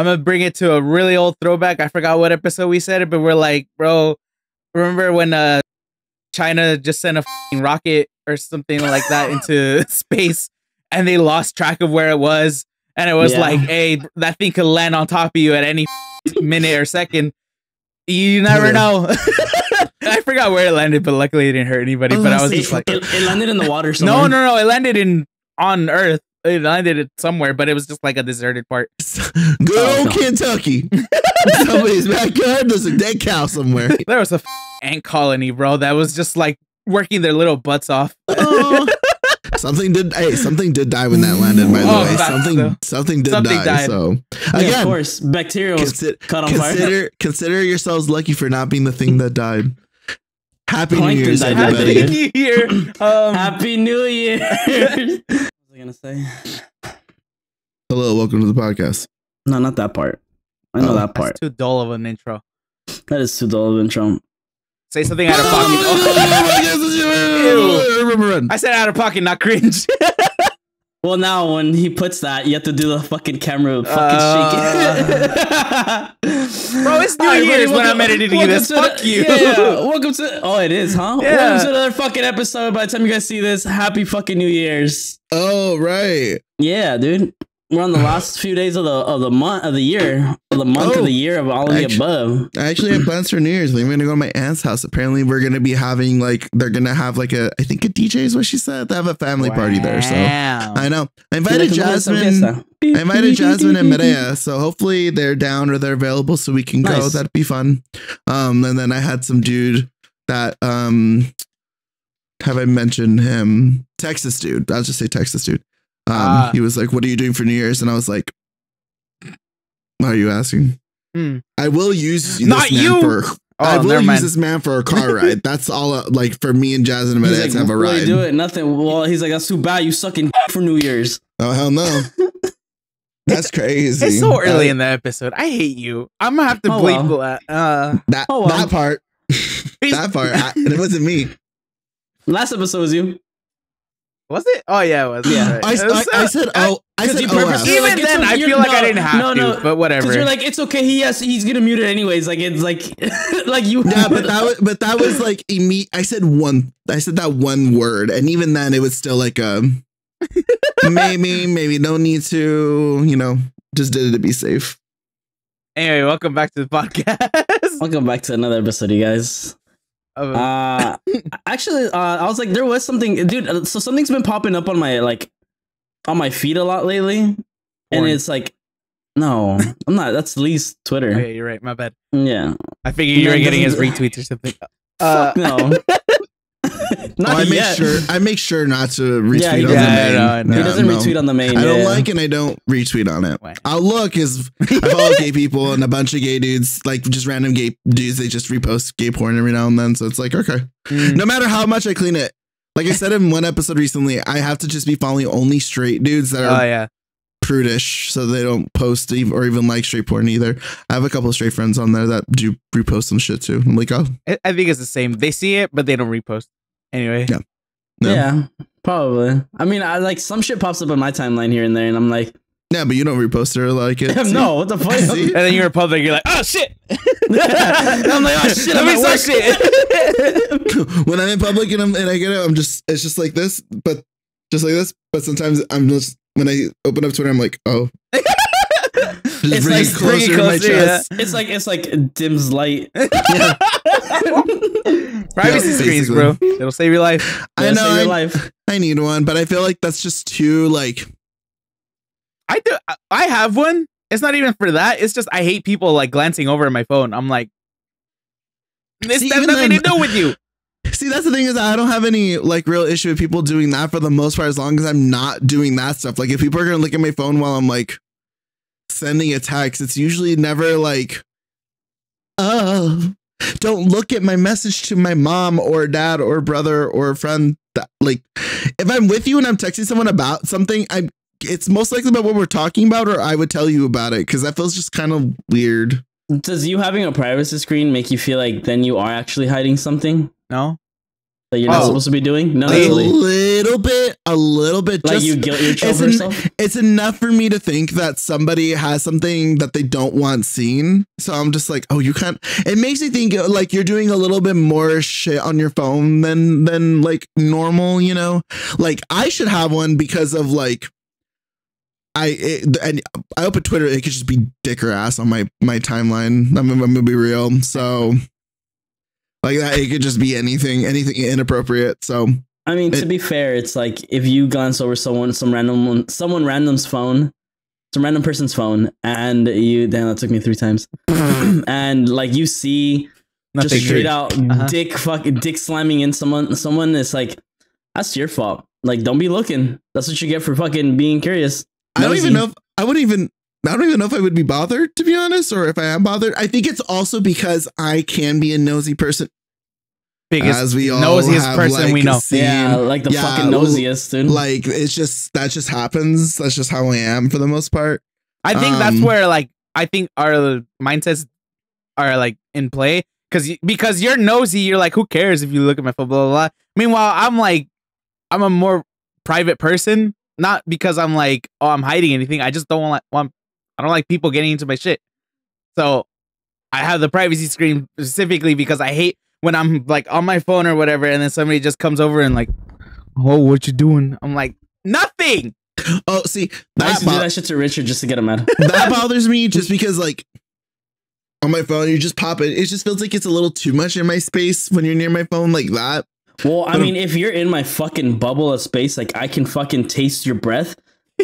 I'm gonna bring it to a really old throwback. I forgot what episode we said it, but we're like, bro, remember when uh China just sent a f***ing rocket or something like that into space and they lost track of where it was and it was Yeah. like, hey, that thing could land on top of you at any minute or second. You never Yeah. know. I forgot where it landed, but luckily it didn't hurt anybody. Oh, but I was It, just like, it, it landed in the water no, no, no. It landed in on Earth. It landed it somewhere, but it was just like a deserted part. Good Oh, old no. Kentucky. Somebody's backyard. There's a dead cow somewhere. There was a f- ant colony, bro, that was just like working their little butts off. Oh. something did. Hey, something did die when that landed. By the Oh, way, something though. something did Something die. died. So Yeah, of course. Bacteria was consi- caught on fire. consider consider yourselves lucky for not being the thing that died. Happy New Plankton Year's, everybody. Happy New Year. Um, Happy New Year. What gonna say? Hello, welcome to the podcast. No, not that part. I know Oh. that part. That's too dull of an intro. That is too dull of an intro. Say something out of pocket. Oh. I said out of pocket, not cringe. Well, now when he puts that, you have to do the fucking camera fucking Uh, shake. Bro, it's New Alright, Year's buddy, when I'm editing this. to Fuck the- you. Yeah, yeah. Welcome to. Oh, it is, huh? Yeah. Welcome to another fucking episode. By the time you guys see this, happy fucking New Year's. Oh right. Yeah, dude. We're on the last few days of the of the month of the year of the month Oh, of the year of all of the above. I actually have plans for New Year's. I'm gonna go to my aunt's house. Apparently, we're gonna be having like they're gonna have like a I think a DJ is what she said. They have a family party there. So Wow. I know. I invited Jasmine. I invited Jasmine and Medea, so hopefully they're down or they're available so we can go. That'd be fun. Um, and then I had some dude that um, have I mentioned him? Texas dude. I'll just say Texas dude. Um, Ah. he was like, "What are you doing for New Year's?" And I was like, "Why are you asking?" Hmm. I will use this Not man you! for. Oh, I will use mind. this man for a car ride. That's all. uh, Like for me and Jasmine and He's Medea like, to have a what do ride. do it? Nothing. Well, he's like, that's too bad. You sucking for New Year's. Oh hell no. That's crazy. It's so early Uh, in the episode. I hate you. I'm gonna have to Oh, bleep well. that. Uh, that Oh, well. that part. that part. I, it wasn't me. Last episode was you. Was it? Oh yeah, it was. Yeah. Right. I, It I, was, I uh, said oh I 'cause said you oh. purposely- even like, it's then, a- I you're- feel like I didn't have no, to. no. but Because whatever. you're like, it's okay. He has. He's gonna mute it anyways. Like it's like, like you. Yeah, but that was but that was like imme- I said one I said that one word and even then it was still like um maybe maybe no need to you know just did it to be safe. anyway, welcome back to the podcast. Welcome back to another episode, you guys. Of- Uh, actually, uh, I was like, there was something, dude. uh, So something's been popping up on my like, on my feed a lot lately, and it's like, no, I'm not. That's Lee's oh, Twitter. yeah, you're right. My bad. Yeah, I figured you were getting his retweets or something. Uh, Fuck no. not Oh, I make yet. sure I make sure not to retweet Yeah, on the Yeah, I main. know, I know. he doesn't no. retweet on the main. I don't like and I don't retweet on it. I'll look is I follow gay people and a bunch of gay dudes, like just random gay dudes. They just repost gay porn every now and then. So it's like, okay, Mm. no matter how much I clean it. Like I said in one episode recently, I have to just be following only straight dudes that Oh are yeah. prudish, so they don't post or even like straight porn either. I have a couple of straight friends on there that do repost some shit too. I'm like, oh, I think it's the same. They see it, but they don't repost. Anyway. Yeah. no. Yeah, probably. I mean, I like some shit pops up on my timeline here and there, and I'm like, yeah, but you don't repost it or like it. No, what the fuck? See? And then you're in public, you're like, oh shit. I'm like, oh shit, Let me at shit. when I'm in public and I'm and I get it, I'm just it's just like this, but just like this. But sometimes I'm just when I open up Twitter, I'm like, oh, just It's bring like it bring it closer to my closer, yeah. It's like it's like dims light. Privacy Yeah, screens, bro. It'll save your life. I It'll know save your I, life. I need one, but I feel like that's just too like I do. I- I have one. It's not even for that. It's just I hate people like glancing over at my phone. I'm like, this See, has nothing then- to do with you. See, that's the thing is I don't have any like real issue with people doing that for the most part, as long as I'm not doing that stuff. Like if people are gonna look at my phone while I'm like sending a text, it's usually never like, oh, don't look at my message to my mom or dad or brother or friend. That like, if I'm with you and I'm texting someone about something, I'm it's most likely about what we're talking about, or I would tell you about it because that feels just kind of weird. Does you having a privacy screen make you feel like then you are actually hiding something? No, that you're not Oh. supposed to be doing? No, a little bit, a little bit. Like just, you guilt your it's, en- it's enough for me to think that somebody has something that they don't want seen. So I'm just like, oh, you can't. It makes me think uh, like you're doing a little bit more shit on your phone than than like normal. You know, like I should have one because of like. I it, and I open Twitter. It could just be dick or ass on my my timeline. I'm, I'm gonna be real. So, like that, it could just be anything, anything inappropriate. So, I mean, to be fair, it's like if you glance over someone, some random, one- someone random's phone, some random person's phone, and you, damn, that took me three times, and like you see Nothing just straight new. out Uh-huh. dick fucking dick slamming in someone, someone is like, that's your fault. Like, don't be looking. That's what you get for fucking being curious. I don't even know if I wouldn't even I don't even know if I would be bothered to be honest, or if I am bothered. I think it's also because I can be a nosy person, biggest as we all nosiest have, person like, we know. seen. Yeah, like the Yeah, fucking nosiest, dude. Like it's just that just happens. That's just how I am for the most part. I think that's Um, where like I think our mindsets are like in play because because you're nosy. You're like, who cares if you look at my phone? Blah blah blah. Meanwhile, I'm like, I'm a more private person. Not because I'm like, oh, I'm hiding anything. I just don't want want. I don't like people getting into my shit. So I have the privacy screen specifically because I hate when I'm like on my phone or whatever, and then somebody just comes over and like, oh, what you doing? I'm like, nothing. Oh, see I that used to do that shit to Richard just to get him mad. that bothers me just because like on my phone you just pop it. It just feels like it's a little too much in my space when you're near my phone like that. Well, I mean, if you're in my fucking bubble of space, like I can fucking taste your breath.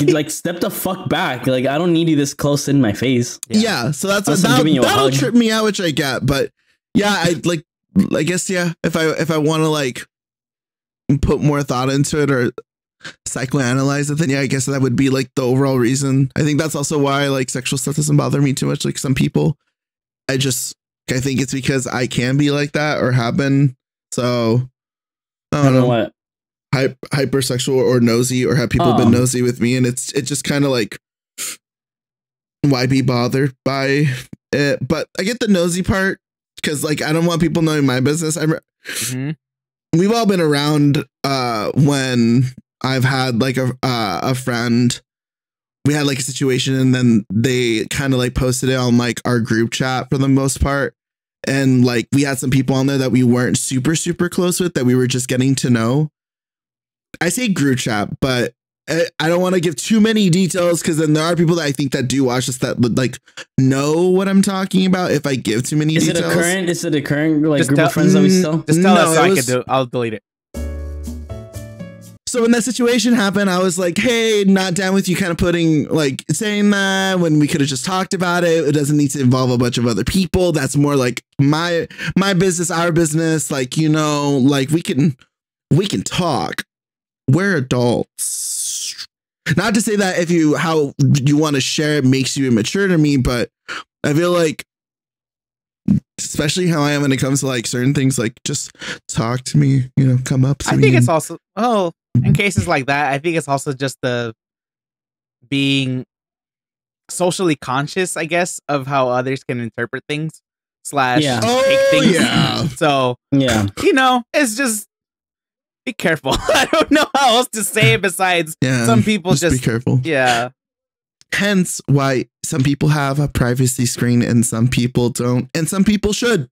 Like step the fuck back. Like I don't need you this close in my face. Yeah. Yeah, so that's Unless I'm that, giving you a that'll trip me out, which I get. But yeah, I like. I guess yeah. If I if I want to like put more thought into it or psychoanalyze it, then yeah, I guess that would be like the overall reason. I think that's also why like sexual stuff doesn't bother me too much. Like some people, I just I think it's because I can be like that or have been. So I I don't don't know know, what. Hy- hypersexual or nosy, or have people Oh. been nosy with me, and it's it's just kind of like why be bothered by it? But I get the nosy part because like I don't want people knowing my business. I'm Mhm. we've all been around uh when I've had like a uh, a friend we had like a situation and then they kind of like posted it on like our group chat for the most part and like we had some people on there that we weren't super super close with that we were just getting to know I say group chat but I I don't want to give too many details because then there are people that I think that do watch this that would like know what I'm talking about if I give too many Is it a current? Is it a current like Just group tell- of friends that we Mm, still? Just tell No, us so I was- can do. I'll delete it. So when that situation happened, I was like, "Hey, not down with you kind of putting like saying that when we could have just talked about it. It doesn't need to involve a bunch of other people. That's more like my my business, our business. Like you know, like we can we can talk. We're adults. Not to say that if you how you want to share it makes you immature to me, but I feel like." Especially how I am when it comes to like certain things, like just talk to me, you know, come up to I me. think it's also oh, in cases like that, I think it's also just the being socially conscious, I guess, of how others can interpret things slash Yeah. take Oh, things. yeah. So Yeah. you know, it's just be careful. I don't know how else to say it besides yeah. some people just, just, be careful. yeah. Hence why some people have a privacy screen and some people don't, and some people should.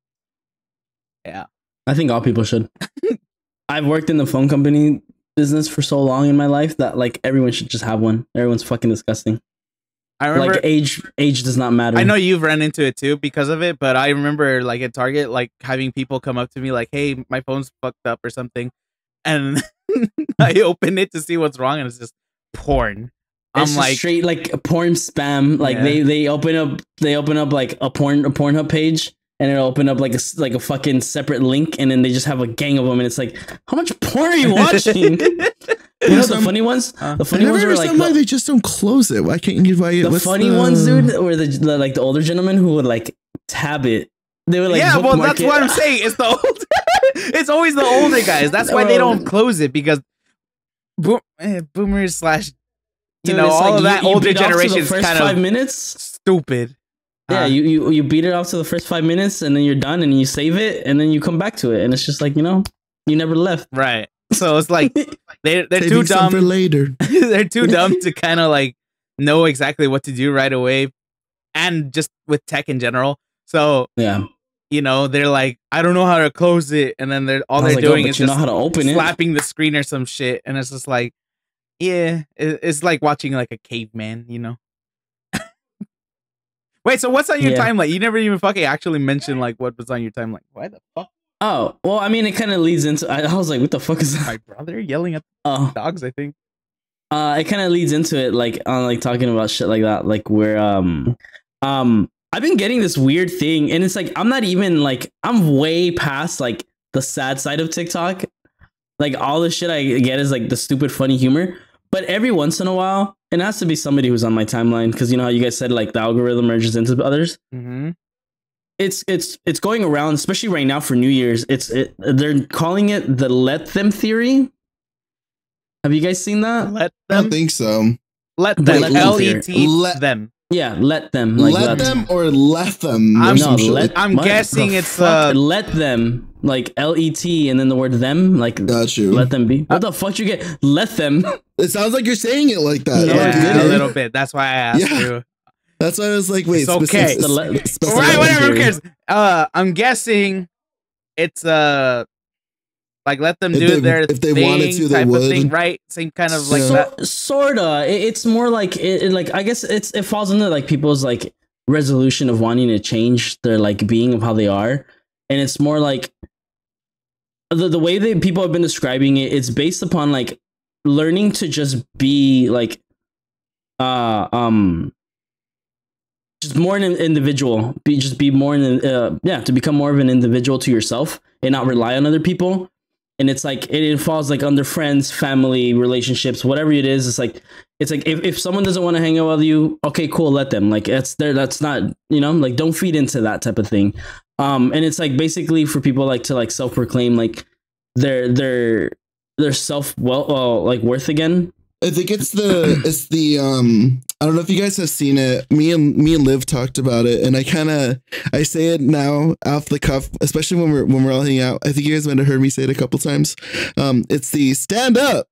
Yeah. I think all people should. I've worked in the phone company business for so long in my life that like everyone should just have one. Everyone's fucking disgusting. I remember like age age does not matter. I know you've run into it too because of it, but I remember like at Target, like having people come up to me like, "Hey, my phone's fucked up" or something, and I open it to see what's wrong, and it's just porn. It's I'm just like, straight like porn spam. Like Yeah. they they open up they open up like a porn a Pornhub page and it'll open up like a s- like a fucking separate link and then they just have a gang of them and it's like how much porn are you watching? you know the funny ones. Uh, the I funny never ones were like why the, they just don't close it. Why can't you? Why the funny the- ones, dude, were the, the like the older gentlemen who would like tab it. They would like yeah, well, that's it. what I'm saying. It's the old, it's always the older guys. That's why they don't close it because boom, eh, boomers slash you Dude, know it's all like of that you- you older beat off to generation The is first kind five of minutes. stupid. Yeah, Uh, you, you you beat it off to the first five minutes and then you're done and you save it and then you come back to it and it's just like you know You never left. right. So it's like they they're too Saving some for dumb. later. they're too dumb to kind of like know exactly what to do right away, and just with tech in general. So Yeah. You know they're like, I don't know how to close it, and then they're all they're like, oh, doing but is you just know how to open it. slapping the screen or some shit, and it's just like, yeah, it's like watching like a caveman, you know. Wait, so what's on your Yeah. timeline? You never even fucking actually mentioned like what was on your timeline. Why the fuck? Oh, well, I mean, it kind of leads into. I, I was like, what the fuck is that? My brother yelling at Oh, dogs. I think. uh, it kind of leads into it, like on like talking about shit like that, like where um, um, I've been getting this weird thing, and it's like I'm not even like I'm way past like the sad side of TikTok. Like all the shit I get is like the stupid funny humor, but every once in a while, it has to be somebody who's on my timeline because you know how you guys said like the algorithm merges into others. Mm-hmm. it's it's it's going around, especially right now for New Year's. It's it, they're calling it the let them theory. Have you guys seen that? Let I don't think so. Let them. let them L E theory. T Let- them. Yeah, let them. Like let let- them or let them. I'm- some No, let. I'm guessing the it's, uh, let them like L E T and then the word them like Got you. let them be. What the fuck you get? Let them. It sounds like you're saying it like that. No, Like, yeah, a little bit. That's why I asked Yeah. you. That's why I was like, wait, It's okay. specific- The specific- All right, whatever. Who cares? Uh, I'm guessing it's uh like let them If do they- their if they thing wanted to, they type of would. thing, right? Same kind of like Yeah. that. sorta. It, it's more like it, it- like I guess it's it falls into like people's like resolution of wanting to change their like being of how they are, and it's more like the the way that people have been describing it. It's based upon like learning to just be like uh um just more an individual be just be more an uh, yeah to become more of an individual to yourself and not rely on other people and it's like it, it falls like under friends family relationships whatever it is it's like it's like if, if someone doesn't want to hang out with you okay cool let them. Like that's there that's not you know like don't feed into that type of thing. Um and it's like basically for people like to like self-proclaim like their their their self well uh, like worth again I think it's the it's the um I don't know if you guys have seen it. Me and me and Liv talked about it, and I kind of I say it now off the cuff, especially when we're when we're all hanging out. I think you guys might have heard me say it a couple times. Um, it's the stand up.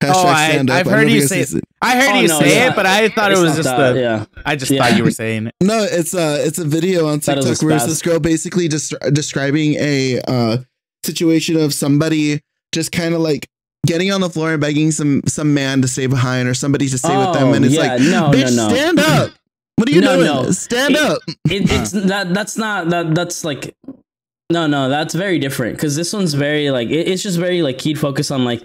Hashtag Oh, I- stand up. I've heard you say have seen- I heard Oh, you no, say it's it, but I thought it was just that, the. yeah I just Yeah. thought you were saying it. No, it's a it's a video on Thought it TikTok where it's spaz. this girl basically just describing a uh situation of somebody just kind of like getting on the floor and begging some some man to stay behind or somebody to stay with them, Oh, and it's yeah, like, no, bitch, no, no. stand up. What are you No, doing? no. Stand It- up. it, it's that that's not that that's like no no that's very different because this one's very like it, it's just very like keyed focus on like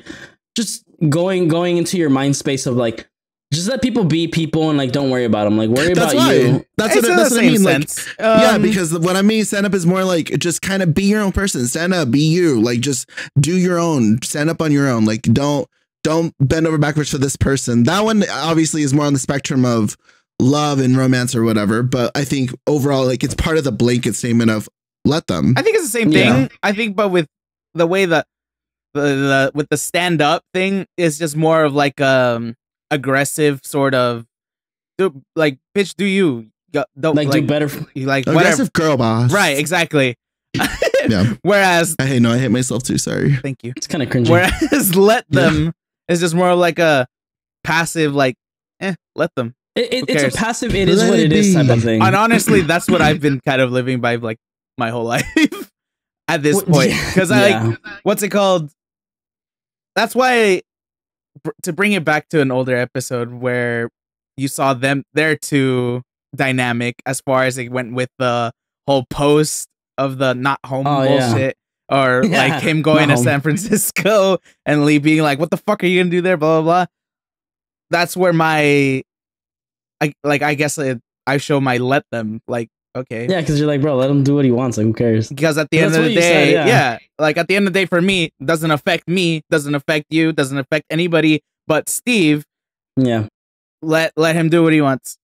just going going into your mind space of like just let people be people and like don't worry about them like worry That's about why. you That's it's what, in that's the what I same mean. Like, sense. yeah, Um, because what I mean stand up is more like just kind of be your own person. Stand up, be you. Like just do your own. Stand up on your own. Like don't don't bend over backwards for this person. That one obviously is more on the spectrum of love and romance or whatever. But I think overall, like it's part of the blanket statement of let them. I think it's the same thing. Yeah. I think, but with the way the the, the with the stand up thing is just more of like um aggressive sort of do, like bitch do you Go- don't like, like, do better f- you like whatever Aggressive girl boss. right exactly Yeah. whereas I hate no, I hate myself too. Sorry. thank you it's kind of cringy whereas let Yeah. them is just more of like a passive like eh let them it, it, it's a passive it is Let what it it is type of thing and honestly that's what i've been kind of living by like my whole life at this What- point yeah, because i like what's it called? That's why br- to bring it back to an older episode where you saw them their two dynamic as far as it went with the whole post of the not home Oh, yeah. bullshit or Yeah, like him going to home. San Francisco and Lee being like, "What the fuck are you gonna do there?" Blah blah blah. That's where my, I like I guess it, I show my let them like okay yeah because you're like bro let him do what he wants like who cares because at the end of the you said, day, yeah. yeah. like at the end of the day, for me, doesn't affect me, doesn't affect you, doesn't affect anybody but Steve. yeah Let let him do what he wants.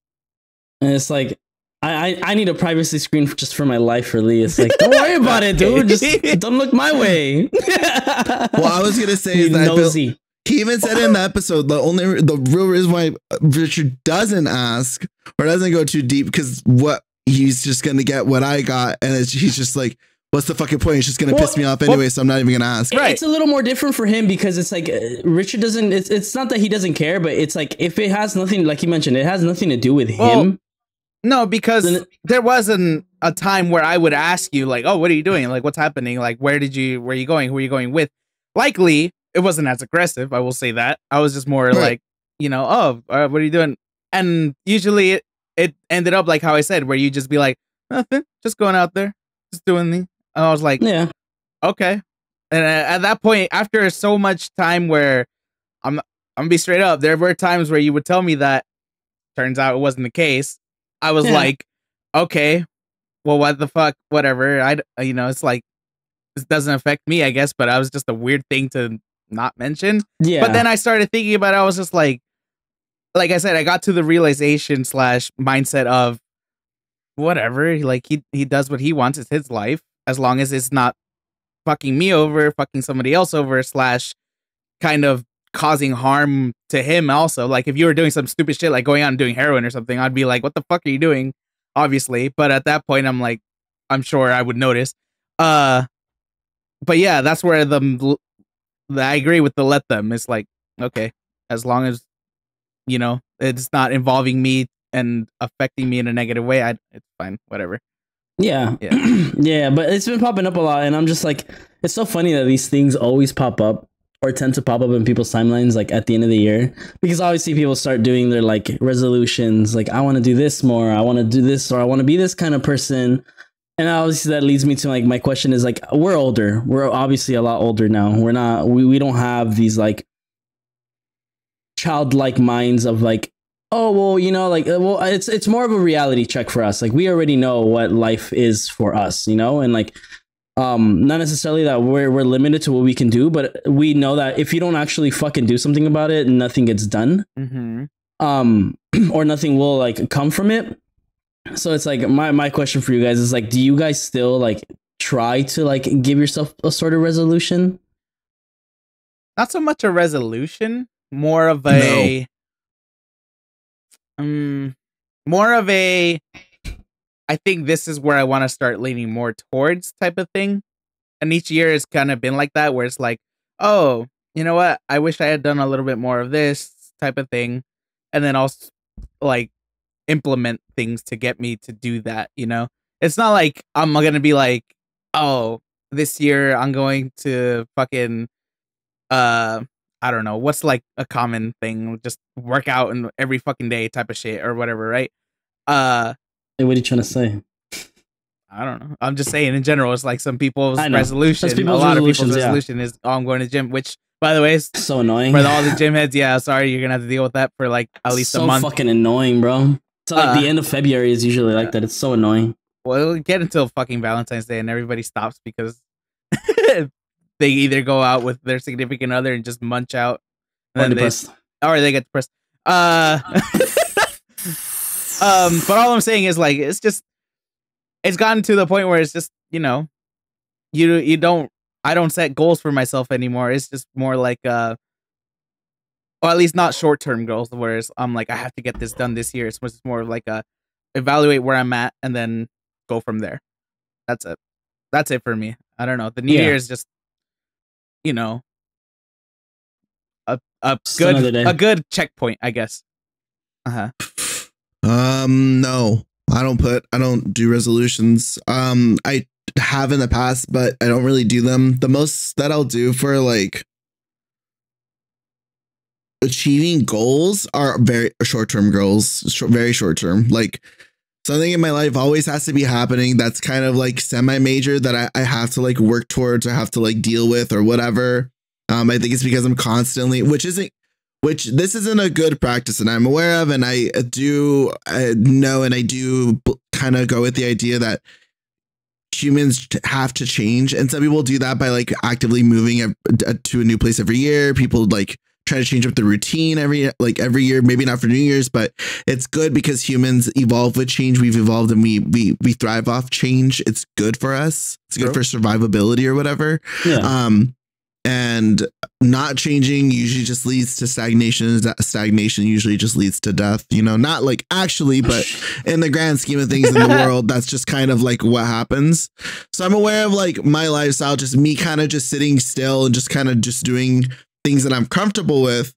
and it's like I, I, I need a privacy screen just for my life for Lee. It's like, don't worry about it, dude. Just don't look my way. Well, I was gonna say You that I feel, he even said in the episode the only the real reason why Richard doesn't ask or doesn't go too deep because what he's just gonna get what I got and it's, he's just like what's the fucking point? It's just gonna Well- piss me off anyway, so I'm not even gonna ask. It- Right. It's a little more different for him because it's like uh, Richard doesn't. It's, it's not that he doesn't care, but it's like if it has nothing, like you mentioned, it has nothing to do with Well, him. No, because it- there wasn't a time where I would ask you, like, "Oh, what are you doing? Like, what's happening? Like, where did you? Where are you going? Who are you going with?" Likely, it wasn't as aggressive. I will say that. I was just more Right. like, you know, "Oh, uh, what are you doing?" And usually, it ended up like how I said, where you just be like, "Nothing, just going out there, just doing the." And I was like, Yeah, okay. And at that point, after so much time where I'm I'm gonna be straight up, there were times where you would tell me that. Turns out it wasn't the case. I was Yeah. like, okay, well, what the fuck, whatever. I, you know, it's like this doesn't affect me, I guess, but I was just a weird thing to not mention. yeah. But then I started thinking about it. I was just like, like I said, I got to the realization slash mindset of whatever. Like he he does what he wants. It's his life as long as it's not fucking me over, fucking somebody else over, slash kind of causing harm to him. Also, like if you were doing some stupid shit, like going out and doing heroin or something, I'd be like, what the fuck are you doing? Obviously, but at that point, I'm like, I'm sure I would notice. Uh, but yeah, that's where the the- I agree with the let them. It's like okay, as long as you know it's not involving me and affecting me in a negative way, I it's fine, whatever. Yeah. Yeah. Yeah. but it's been popping up a lot and I'm just like it's so funny that these things always pop up or tend to pop up in people's timelines like at the end of the year because obviously people start doing their like resolutions like I want to do this more, I want to do this or I want to be this kind of person. And obviously that leads me to like my question is like we're older. We're obviously a lot older now. We're not we, we don't have these like childlike minds of like oh well you know like uh, well it's it's more of a reality check for us. Like we already know what life is for us you know? And like um not necessarily that we're we're limited to what we can do but we know that if you don't actually fucking do something about it nothing gets done. Mm-hmm. um or nothing will like come from it. So it's like my my question for you guys is like do you guys still like try to like give yourself a sort of resolution? Not so much a resolution, more of a um, more of a. I think this is where I want to start leaning more towards type of thing, and each year has kind of been like that, where it's like, oh, you know what? I wish I had done a little bit more of this type of thing, and then I'll like implement things to get me to do that. You know, it's not like I'm gonna be like, oh, this year I'm going to fucking uh I don't know, what's like a common thing, just work out and every fucking day type of shit or whatever, right? Uh Hey, what are you trying to say I don't know. I'm just saying in general, it's like some people's resolution. People's a lot of people's yeah. resolution is oh I'm going to gym, which by the way is so annoying for all the gym heads, yeah, sorry, you're gonna have to deal with that for like at least so a month. fucking annoying, bro. So like Uh, the end of February is usually like that. It's so annoying. Well, it'll get until fucking Valentine's Day and everybody stops because they either go out with their significant other and just munch out. Or And then they or they get depressed. Uh, um, but all I'm saying is like it's just it's gotten to the point where it's just you know you you don't I don't set goals for myself anymore. It's just more like uh, or at least not short term goals. Whereas I'm like I have to get this done this year. It's more of like a evaluate where I'm at and then go from there. That's it. That's it for me. I don't know. The new Yeah. year is just you know a a Just good a good checkpoint, I guess. Uh huh. Um, no, I don't put, I don't do resolutions. Um, I have in the past, but I don't really do them. The most that I'll do for like achieving goals are very short term goals, short, very short term. Like something in my life always has to be happening that's kind of like semi major that I, I have to like work towards or have to like deal with or whatever. Um, I think it's because I'm constantly, which isn't which this isn't a good practice and I'm aware of. And I do I know and I do kind of go with the idea that humans have to change. And some people do that by like actively moving uh, a, a- uh, to a new place every year. People like try to change up the routine every like every year, maybe not for New Year's, but it's good because humans evolve with change. We've evolved and we we we thrive off change. It's good for us. It's good for survivability or whatever. Yeah. Um, and not changing usually just leads to stagnation. Stagnation usually just leads to death. You know, not like actually, but in the grand scheme of things in the world, that's just kind of like what happens. So I'm aware of like my lifestyle, just me kind of just sitting still and just kind of just doing things that I'm comfortable with.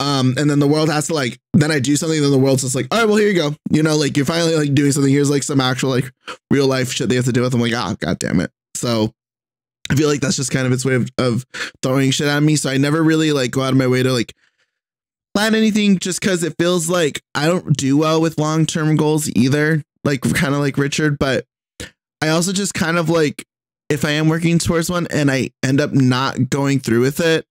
Um, and then the world has to like, then I do something, then the world's just like, all right, well, here you go. You know, like you're finally like doing something. Here's like some actual like real life shit they have to deal with. I'm like, ah, oh, god damn it. So I feel like that's just kind of its way of, of throwing shit at me. So I never really like go out of my way to like plan anything just because it feels like I don't do well with long term goals either. Like kind of like Richard, but I also just kind of like if I am working towards one and I end up not going through with it,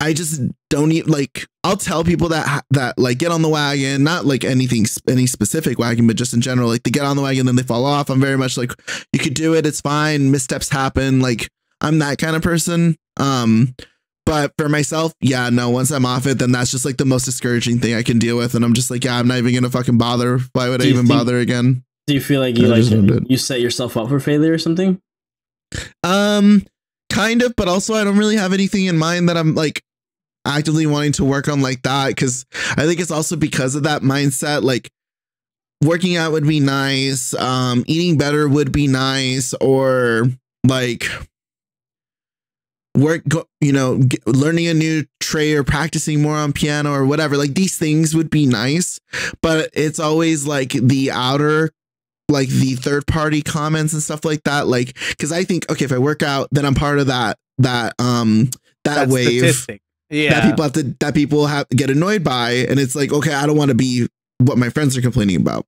I just don't even like I'll tell people that that like get on the wagon, not like anything any specific wagon, but just in general, like they get on the wagon then they fall off. I'm very much like you could do it, it's fine, missteps happen. Like I'm that kind of person. Um but for myself, yeah, no, once I'm off it, then that's just like the most discouraging thing I can deal with. And I'm just like, yeah, I'm not even gonna fucking bother. Why would I even think, bother again? Do you feel like you like you set yourself up for failure or something? Um kind of, but also I don't really have anything in mind that I'm like actively wanting to work on like that because I think it's also because of that mindset. Like working out would be nice, um, eating better would be nice, or like work, go, you know, get, learning a new trade or practicing more on piano or whatever. Like these things would be nice, but it's always like the outer like the third party comments and stuff like that like because i think okay if i work out then i'm part of that that um that, that wave statistic yeah. that people have to that people have get annoyed by and it's like okay i don't want to be what my friends are complaining about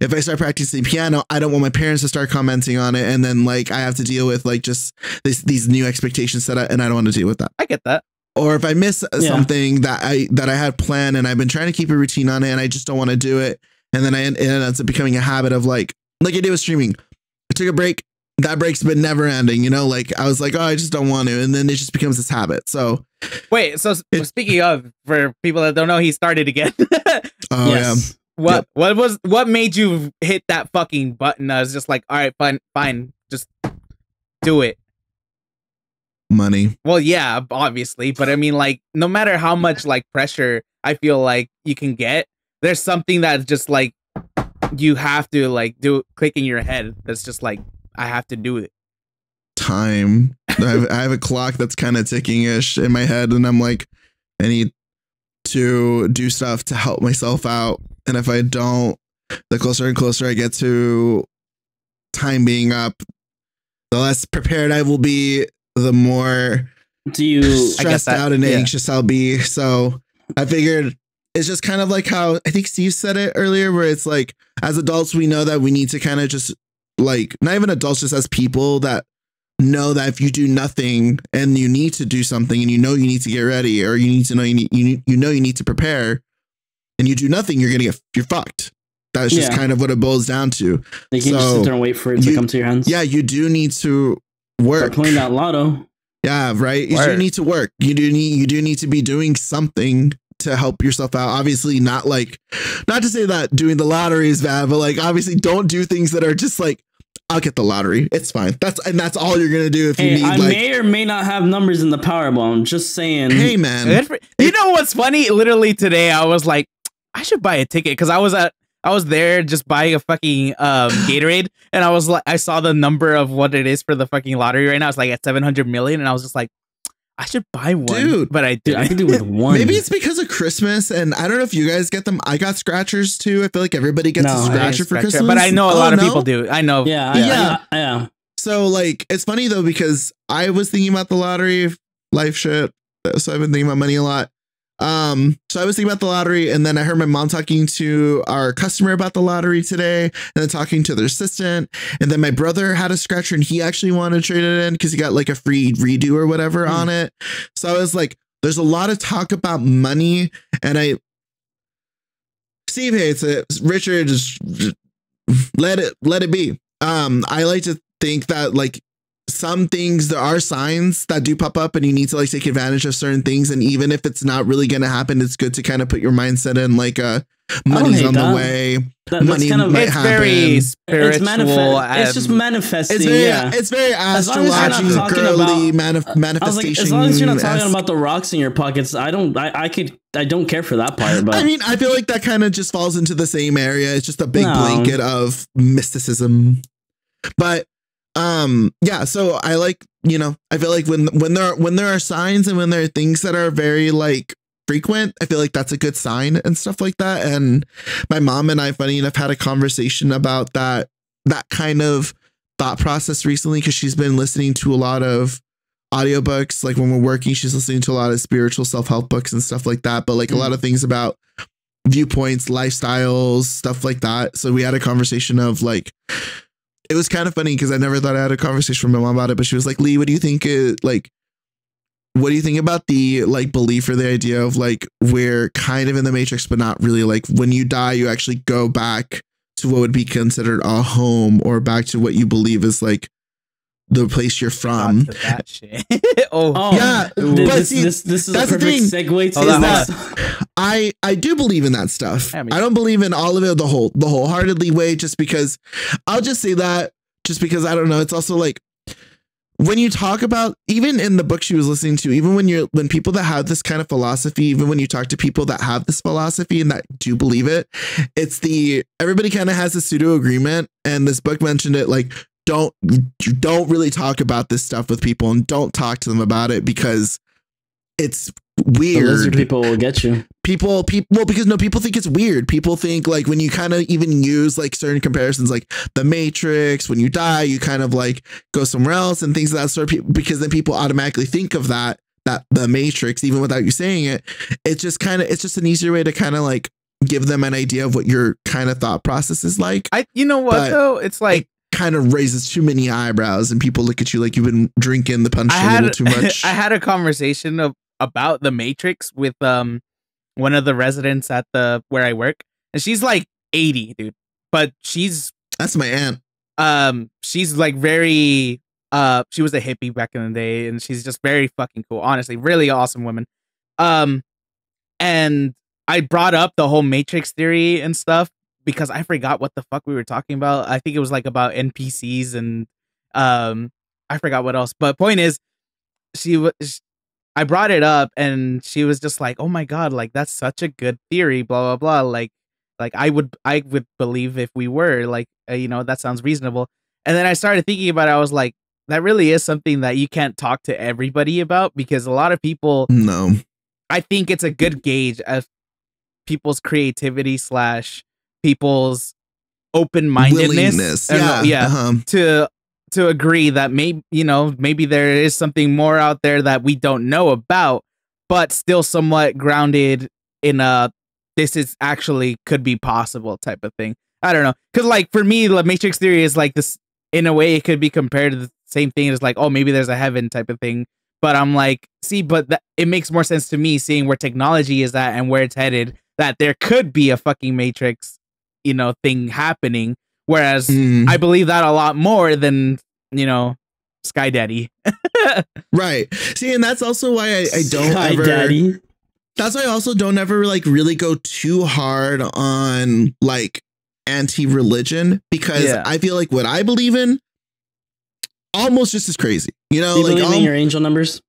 if i start practicing piano i don't want my parents to start commenting on it and then like i have to deal with like just this, these new expectations that I, and i don't want to deal with that i get that or if i miss yeah. something that i that i had planned and i've been trying to keep a routine on it and i just don't want to do it and then i it ends up becoming a habit of like like i did with streaming i took a break that break's been never ending, you know? Like I was like, oh, I just don't want to. And then it just becomes this habit. So wait, so it, speaking of, for people that don't know, he started again. oh yes. yeah. What yep. what was what made you hit that fucking button? I was just like, all right, fine, fine, just do it. Money. Well, yeah, obviously, but I mean, like, no matter how much like pressure I feel like you can get, there's something that's just like you have to like do click in your head. That's just like I have to do it. Time. I, have, I have a clock that's kind of ticking ish in my head, and I'm like, I need to do stuff to help myself out. And if I don't, the closer and closer I get to time being up, the less prepared I will be, the more do you stressed out and yeah. anxious I'll be. So I figured it's just kind of like how I think Steve said it earlier, where it's like as adults, we know that we need to kind of just like not even adults, just as people that know that if you do nothing and you need to do something and you know you need to get ready or you need to know you need, you, you know you need to prepare and you do nothing, you're gonna get you're fucked. That's just yeah. kind of what it boils down to. You can so just sit there and wait for it to you, come to your hands. Yeah, you do need to work. Start playing that lotto. Yeah, right. You do need to work. You do need you do need to be doing something to help yourself out. Obviously, not like not to say that doing the lottery is bad, but like obviously don't do things that are just like I'll get the lottery. It's fine. That's and that's all you're gonna do if you need. I like, may or may not have numbers in the Powerball. I'm just saying. Hey man, you know what's funny? Literally today, I was like, I should buy a ticket because I was at I was there just buying a fucking um Gatorade, and I was like, I saw the number of what it is for the fucking lottery right now. It's like at 700 million, and I was just like, I should buy one, dude. But I did. I could do with one. Maybe it's because of Christmas, and I don't know if you guys get them. I got scratchers too. I feel like everybody gets no, a scratcher for Christmas, but I know a oh, lot of no? people do. I know. Yeah, yeah, yeah, yeah. So like, it's funny though because I was thinking about the lottery, life shit. So I've been thinking about money a lot. Um, so I was thinking about the lottery, and then I heard my mom talking to our customer about the lottery today, and then talking to their assistant. And then my brother had a scratcher, and he actually wanted to trade it in because he got like a free redo or whatever mm. on it. So I was like, there's a lot of talk about money, and I Steve hates it. Richard let it let it be. Um, I like to think that like some things there are signs that do pop up and you need to like take advantage of certain things and even if it's not really going to happen it's good to kind of put your mindset in like uh money's on the way. That, Money kind of might it's happen. very it's spiritual. manifest. It's just manifesting. It's very, yeah. it's very As as you're not astrology, talking girly about- manif- was like, manifestation. as long as you're not talking about the rocks in your pockets, I don't. I, I could. I don't care for that part. But I mean, I feel like that kind of just falls into the same area. It's just a big No. blanket of mysticism. But um yeah, so I like, you know, I feel like when when there are when there are signs and when there are things that are very like frequent, I feel like that's a good sign and stuff like that. And my mom and I, funny enough, had a conversation about that that kind of thought process recently because she's been listening to a lot of audiobooks. Like when we're working, she's listening to a lot of spiritual self-help books and stuff like that. But like a lot mm. of things about viewpoints, lifestyles, stuff like that. So we had a conversation of like it was kind of funny because I never thought I had a conversation with my mom about it, but she was like, Lee, what do you think it like what do you think about the like belief or the idea of like we're kind of in the matrix but not really like when you die you actually go back to what would be considered a home or back to what you believe is like the place you're from that shit. oh, oh yeah, th- but this, see, this this is a that's the perfect thing. segue to Hold on, this. hold I I do believe in that stuff. Yeah, me I don't believe in all of it the whole the wholeheartedly way just because I'll just say that just because I don't know. It's also like when you talk about even in the book she was listening to, even when you're when people that have this kind of philosophy, even when you talk to people that have this philosophy and that do believe it, it's the everybody kind of has a pseudo agreement. And this book mentioned it like don't you don't really talk about this stuff with people and don't talk to them about it because it's The weird lizard people will get you. people people well because no people think it's weird people think like when you kind of even use like certain comparisons like the matrix when you die you kind of like go somewhere else and things of that sort of because then people automatically think of that that the matrix even without you saying it it's just kind of it's just an easier way to kind of like give them an idea of what your kind of thought process is like I. You know what But- though? It's like It, kind of raises too many eyebrows and people look at you like you've been drinking the punch I a had little too much I had a conversation of, about the Matrix with um one of the residents at the where I work, and she's like eighty, dude, but she's that's my aunt um she's like very uh she was a hippie back in the day, and she's just very fucking cool. Honestly, really awesome woman. Um, and I brought up the whole Matrix theory and stuff because I forgot what the fuck we were talking about. I think it was like about NPCs and um I forgot what else. But point is, she was I brought it up and she was just like, "Oh my god, like that's such a good theory." Blah blah blah. Like, like I would I would believe if we were like, uh, you know, that sounds reasonable. And then I started thinking about it. I was like, that really is something that you can't talk to everybody about because a lot of people no I think it's a good gauge of people's creativity slash people's open mindedness. yeah yeah. uh-huh. To to agree that maybe you know maybe there is something more out there that we don't know about, but still somewhat grounded in a this is actually could be possible type of thing. I don't know because like for me, the Matrix theory is like this in a way it could be compared to the same thing as like oh maybe there's a heaven type of thing but I'm like, see, but it makes more sense to me seeing where technology is at and where it's headed that there could be a fucking Matrix, you know, thing happening. Whereas Mm. I believe that a lot more than, you know, Sky Daddy. Right. See, and that's also why I, I don't Hi, ever. daddy. That's why I also don't ever like really go too hard on like anti-religion because Yeah. I feel like what I believe in almost just as crazy. You know, Do you like believe in your angel numbers?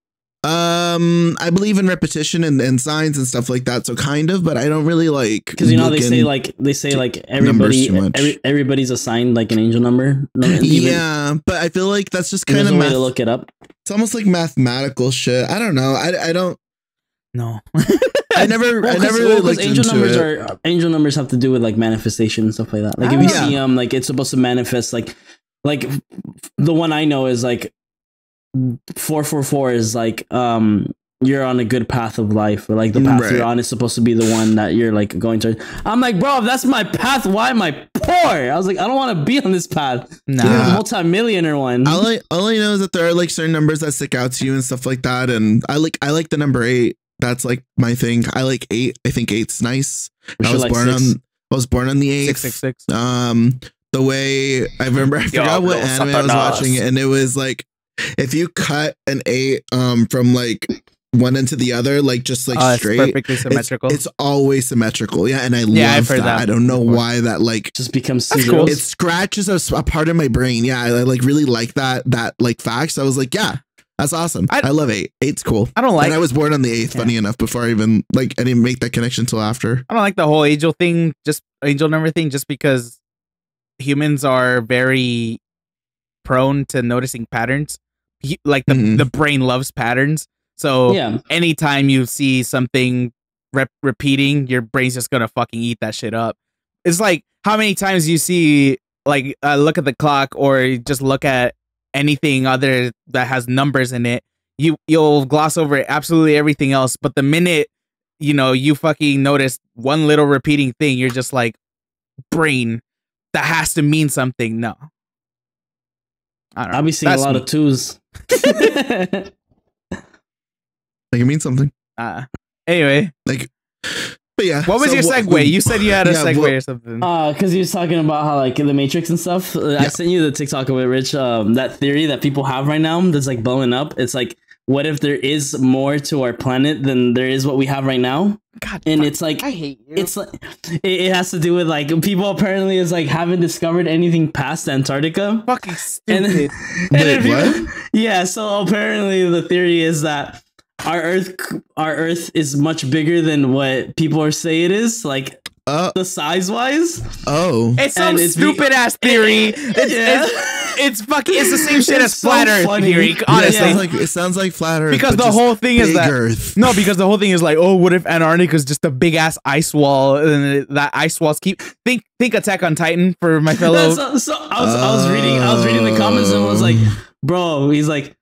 Um, I believe in repetition and, and signs and stuff like that. So kind of, but I don't really like Because you know they say like they say like everybody every, everybody's assigned like an angel number. Even- yeah, but I feel like that's just kind of a way math- to look it up. it's almost like mathematical shit. I don't know. I, I don't. No. I never. Well, I never well, really angel numbers it. are angel numbers have to do with like manifestation and stuff like that. Like if you Ah. see them, like it's supposed to manifest. Like like the one I know is like four four four is like um you're on a good path of life or like the path Right. you're on is supposed to be the one that you're like going to i'm like bro if that's my path why am i poor i was like i don't want to be on this path Give me Nah. a multi-millionaire one All I all I know is that there are like certain numbers that stick out to you and stuff like that. And I like I like the number eight. That's like my thing. I like eight. I think eight's nice. We I was like born six. on I was born on the eighth. Six six six. Um, the way I remember, I forgot what Diablo anime I was watching, and it was like if you cut an eight um from like one end to the other, like just like it's straight. perfectly It's, symmetrical. it's always symmetrical. Yeah, and I Yeah, I've love heard that. that I don't know before. why that like Just becomes That's cool. it scratches a part of my brain. Yeah, I, I like really like that that like fact. So I was like, yeah, that's awesome. I- I, love eight. Eight's cool. I don't like and I was born on the eighth. Yeah. Funny enough, before I even like I didn't make that connection till after. I don't like the whole angel thing, just angel number thing, just because humans are very prone to noticing patterns. He- Like the, Mhm. the brain loves patterns. So yeah. anytime you see something rep- repeating, your brain's just gonna fucking eat that shit up. It's like how many times you see like uh, look at the clock or just look at anything other that has numbers in it. You you'll gloss over absolutely everything else, but the minute you know you fucking notice one little repeating thing, you're just like brain that has to mean something. No, I don't know. I'll be seeing That's a lot me. of twos. Like it means something. Uh, anyway, Like, but yeah. what was so your wha- segue? You said you had a Yeah, segue what- or something. Uh, cause he was talking about how like the Matrix and stuff. Uh, I sent you the TikTok of it, Rich. Um, that theory that people have right now that's like blowing up. It's like, what if there is more to our planet than there is what we have right now? God, And fuck, it's like, I hate you. it's like, it, it has to do with like people apparently is like haven't discovered anything past Antarctica. fucking stupid. and Wait, people- what? yeah, so apparently the theory is that our Earth, our Earth is much bigger than what people are saying it is. Like Uh, the size wise. oh. It's some And it's be- stupid ass theory. It's, Yeah. it's, it's fucking. It's the same shit It's as so flat Earth funny. theory. Yeah, Yeah, it Honestly, sounds like it sounds like flat Earth because the whole thing is that Earth. no, because the whole thing is like, oh, what if Antarctica is just a big ass ice wall, and that ice walls keep think think Attack on Titan for my fellow. so, so I was I was reading I was reading the comments and was like, bro, he's like,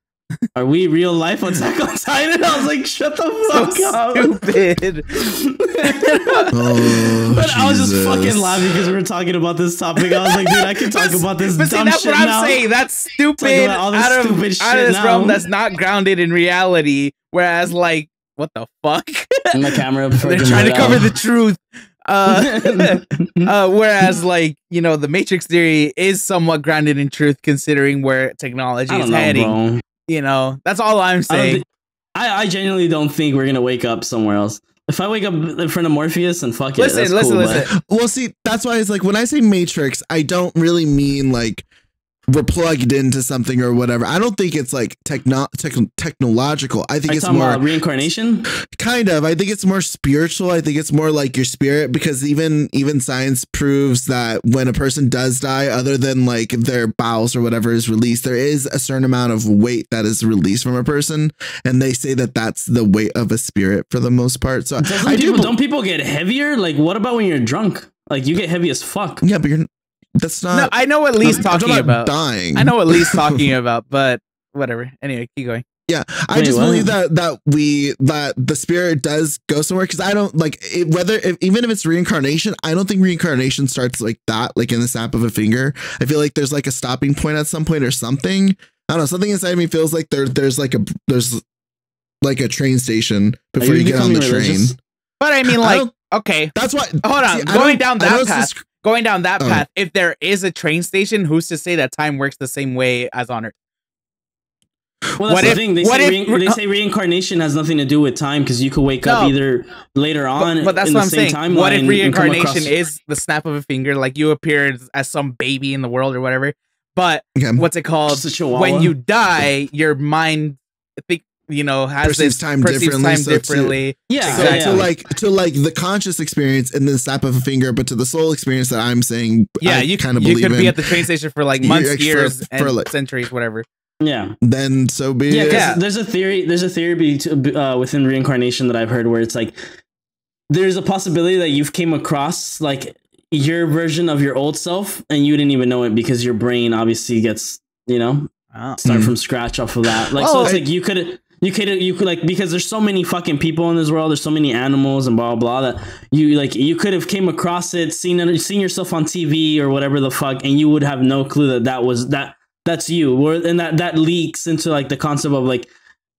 are we real life on Attack on Titan? I was like, shut the so fuck up. stupid. Oh, but I was just fucking laughing because we were talking about this topic. I was like, dude, I can talk But- about this But see, dumb that's shit what I'm now. saying. That's stupid all this out of stupid out of shit this realm that's not grounded in reality. Whereas, like, what the fuck? In the camera. They're trying to cover the truth. Uh, uh, whereas, like you know, the Matrix theory is somewhat grounded in truth, considering where technology I is don't know, heading. bro. You know, that's all I'm I, don't saying. thi- I, I genuinely don't think we're gonna wake up somewhere else. If I wake up in front of Morpheus and fuck listen, it, that's listen, cool, listen. Well, see, that's why it's like when I say Matrix, I don't really mean like we're plugged into something or whatever. I don't think it's like techno- tech- technological. I think Are it's more reincarnation? kind of. I think it's more spiritual. I think it's more like your spirit because even even science proves that when a person does die, other than like their bowels or whatever is released, there is a certain amount of weight that is released from a person, and they say that that's the weight of a spirit for the most part. So Doesn't I do. people, bel- don't people get heavier? Like, what about when you're drunk? Like, you get heavy as fuck. yeah, but you're. That's not. No, I know what Lee's I'm talking talking about. dying. I know what Lee's talking about, but whatever. Anyway, keep going. Yeah, I Wait, just what? believe that that we that the spirit does go somewhere because I don't like it, whether if, even if it's reincarnation. I don't think reincarnation starts like that, like in the snap of a finger. I feel like there's like a stopping point at some point or something. I don't know. Something inside me feels like there there's like a there's like a train station before you, get on the becoming train. religious? But I mean, like, don't- okay, That's why. hold on. see, going down that path, just- going down that Oh. path. If there is a train station, who's to say that time works the same way as on Earth? Well, that's What the if- thing. They what say, if- rein- they uh say reincarnation has nothing to do with time because you could wake up either later on But, but that's in what the I'm same saying. timeline. What if reincarnation is the snap of a finger? Like you appeared as some baby in the world or whatever. But Okay. what's it called? Just a chihuahua? When you die, your mind, think you know, has Perceives this time perceives differently, time so to- differently. Yeah, So yeah, Exactly. to like to like the conscious experience and the snap of a finger, but to the soul experience that I'm saying, Yeah, I you kind of you could in. be at the train station for like months, like, for- years, for and like- centuries, whatever. yeah. then so be Yeah, it. 'cause Yeah. there's a theory. There's a theory be, uh, within reincarnation that I've heard where it's like there's a possibility that you've came across like your version of your old self and you didn't even know it because your brain obviously gets you know start Mhm. from scratch off of that. Like Oh, so, it's I- like you could. You could you could like because there's so many fucking people in this world. There's so many animals and blah blah blah that you like you could have came across it, seen it, seen yourself on TV or whatever the fuck, and you would have no clue that that was that that's you. And that that leaks into like the concept of like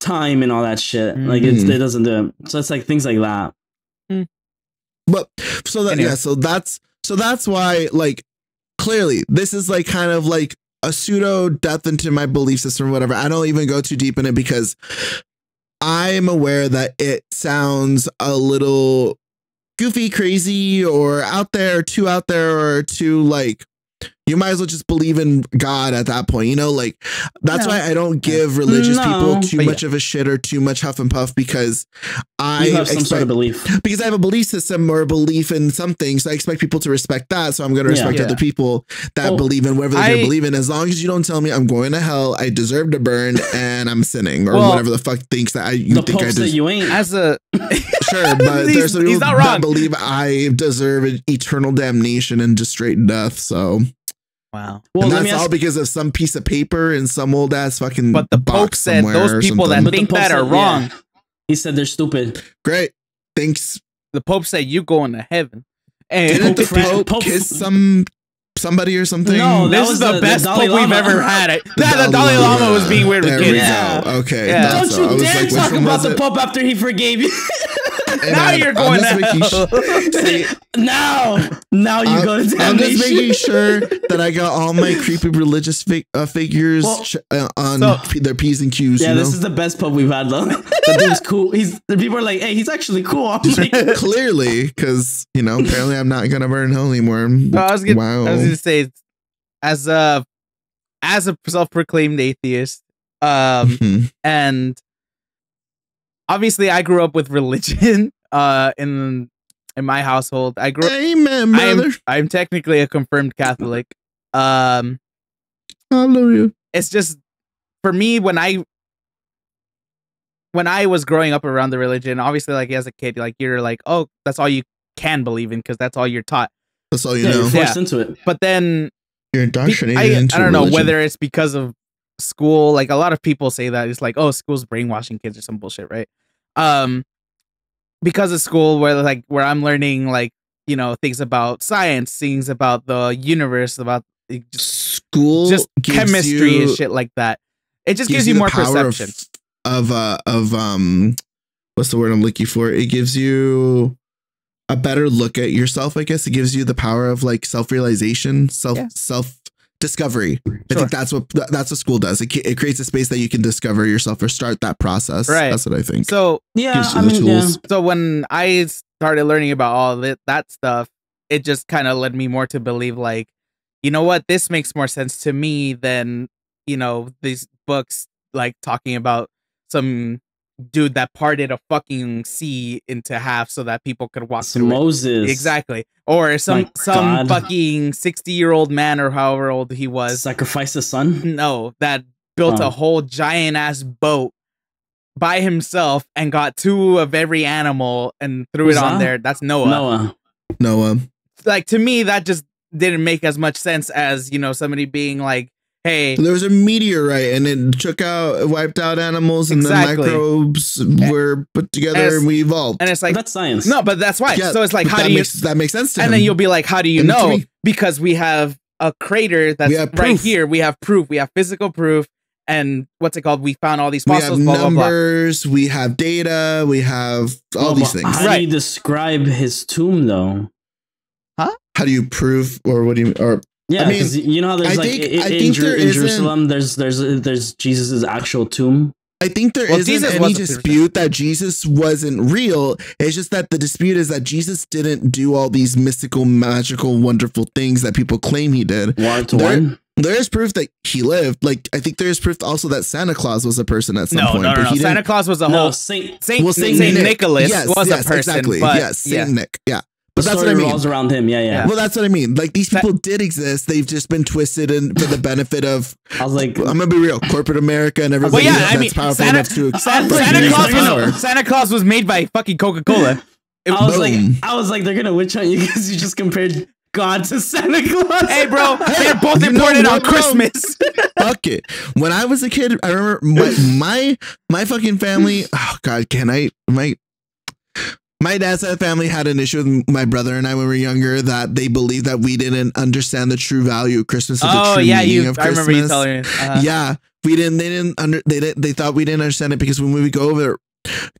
time and all that shit. Like it's, Mhm. it doesn't do it. So it's like things like that. But so that Anyway. yeah, so that's so that's why like clearly this is like kind of like a pseudo death into my belief system or whatever. I don't even go too deep in it because I'm aware that it sounds a little goofy, crazy, or out there, too out there, or too like you might as well just believe in God at that point. You know, like that's No. why I don't give religious No. people too But much of a shit or too much huff and puff because I you have some sort expect of belief. because I have a belief system or a belief in something. So I expect people to respect that. So I'm going to respect Yeah. other people that Well, believe in whatever they I- believe in. As long as you don't tell me I'm going to hell, I deserve to burn, and I'm sinning or Well, whatever the fuck thinks that I you The think I deserve. you ain't. As a Sure, but He's- there's some he's people not that wrong. believe I deserve an eternal damnation and just straight death. So wow. well, and let me that's all because of some piece of paper and some old ass fucking. But the Pope box said those people that. But think Pope that are wrong. yeah. He said they're stupid. great. Thanks. The Pope said you going to heaven. And Didn't the Fran- Pope Pope- kiss some somebody or something? No, that this is was the, the- the best Dalai Pope we've ever had. Yeah, the Dalai Dalai Lama Lama. was being weird with There kids. we Yeah. go. Okay. Yeah. Don't you was dare like, talk about the? Pope after he forgave you. Hey, now man, you're I'm going just to making hell. sh- See, now, now you I'm, go to I'm just making sure that I got all my creepy religious fig- uh, figures Well, ch- uh, on so- p- their P's and Q's. yeah, you know? this is the best pub we've had though. the dude's cool. He's the people are like, hey, he's actually cool. I'm like, clearly because you know apparently I'm not gonna burn hell anymore. No, I was gonna, wow. I was gonna say, as a as a self-proclaimed atheist, um, Mhm. and obviously I grew up with religion, uh, in in my household. I grew up. Amen, brother. I'm I'm technically a confirmed Catholic. Um, Hallelujah. it's just for me when I when I was growing up around the religion, obviously, like as a kid, like you're like, oh, that's all you can believe in because that's all you're taught. That's all you yeah, know. you're Yeah. forced into it. But then You're Pe- indoctrinated I, into I don't know whether it's because of school. Like a lot of people say that it's like, oh, school's brainwashing kids or some bullshit, right? Um, because of school, where like where I'm learning like you know things about science, things about the universe, about just, school just chemistry you- and shit like that. It just gives, gives you, more perception. of, of uh of um what's the word I'm looking for? It gives you a better look at yourself, I guess. It gives you the power of like self-realization, self Yeah. self discovery. I think that's what that- that's what school does. It, it creates a space that you can discover yourself or start that process. Right. That's what I think. So Yeah, I mean, yeah. so when I started learning about all that that stuff, it just kind of led me more to believe like, you know what, this makes more sense to me than you know these books like talking about some dude that parted a fucking sea into half so that people could walk It's through it. Moses. Exactly. Or some My some God. fucking 60 year old man or however old he was. Sacrifice a son. No, that built Oh. a whole giant ass boat by himself and got two of every animal and threw Who's it on that? there. That's Noah. Noah. Noah. Like to me, that just didn't make as much sense as you know somebody being like, "Hey, There was a meteorite and it took out, wiped out animals, and Exactly. the microbes were put together As- and we evolved. and it's like, that's science. no, but that's why. Yeah, so it's like, how that do you? that makes sense to And him. then you'll be like, how do you And know? Because we have a crater that's right here. We have proof. We have physical proof. And what's it called? We found all these fossils. we fossils. have blah blah blah. numbers, we have data, we have all No, these things. How Right. do you describe his tomb though? Huh? How do you prove, or what do you, or Yeah, I mean, 'cause you know how there's I like think- in, I think Jer- there in Jerusalem, there's there's there's Jesus's actual tomb. I think there Well, not Jesus any dispute that Jesus wasn't real. It's just that the dispute is that Jesus didn't do all these mystical, magical, wonderful things that people claim he did. One to There- one. There is proof that he lived. Like I think there is proof also that Santa Claus was a person at some No, point. no, no, but no. didn't- Santa Claus was a No, whole Saint. Saint, well, Saint, Saint Nicholas yes, was yes, a person. Exactly. But yes, Saint yeah. Nick. Yeah, The but that's what I mean. revolves around him. Yeah, yeah. Yeah. Well, that's what I mean. Like these Sa- people did exist. They've just been twisted and for the benefit of. I was like, I'm gonna be real. Corporate America and everybody Well, yeah, that's I mean, powerful Santa, enough to. Santa, Santa Claus was Santa Claus was made by fucking Coca Cola. I was like, I was like, they're gonna witch hunt you because you just compared God to Santa Claus. hey, bro, they're both you know imported on bro? Christmas. Fuck it. When I was a kid, I remember my my, my fucking family. Oh God, can I? My my dad's side of the family had an issue with my brother and I when we were younger that they believed that we didn't understand the true value of Christmas. Oh true yeah, you. Of I Christmas. remember you telling me. Uh-huh. Yeah, we didn't. They didn't under. They didn't. They thought we didn't understand it because when we would go over,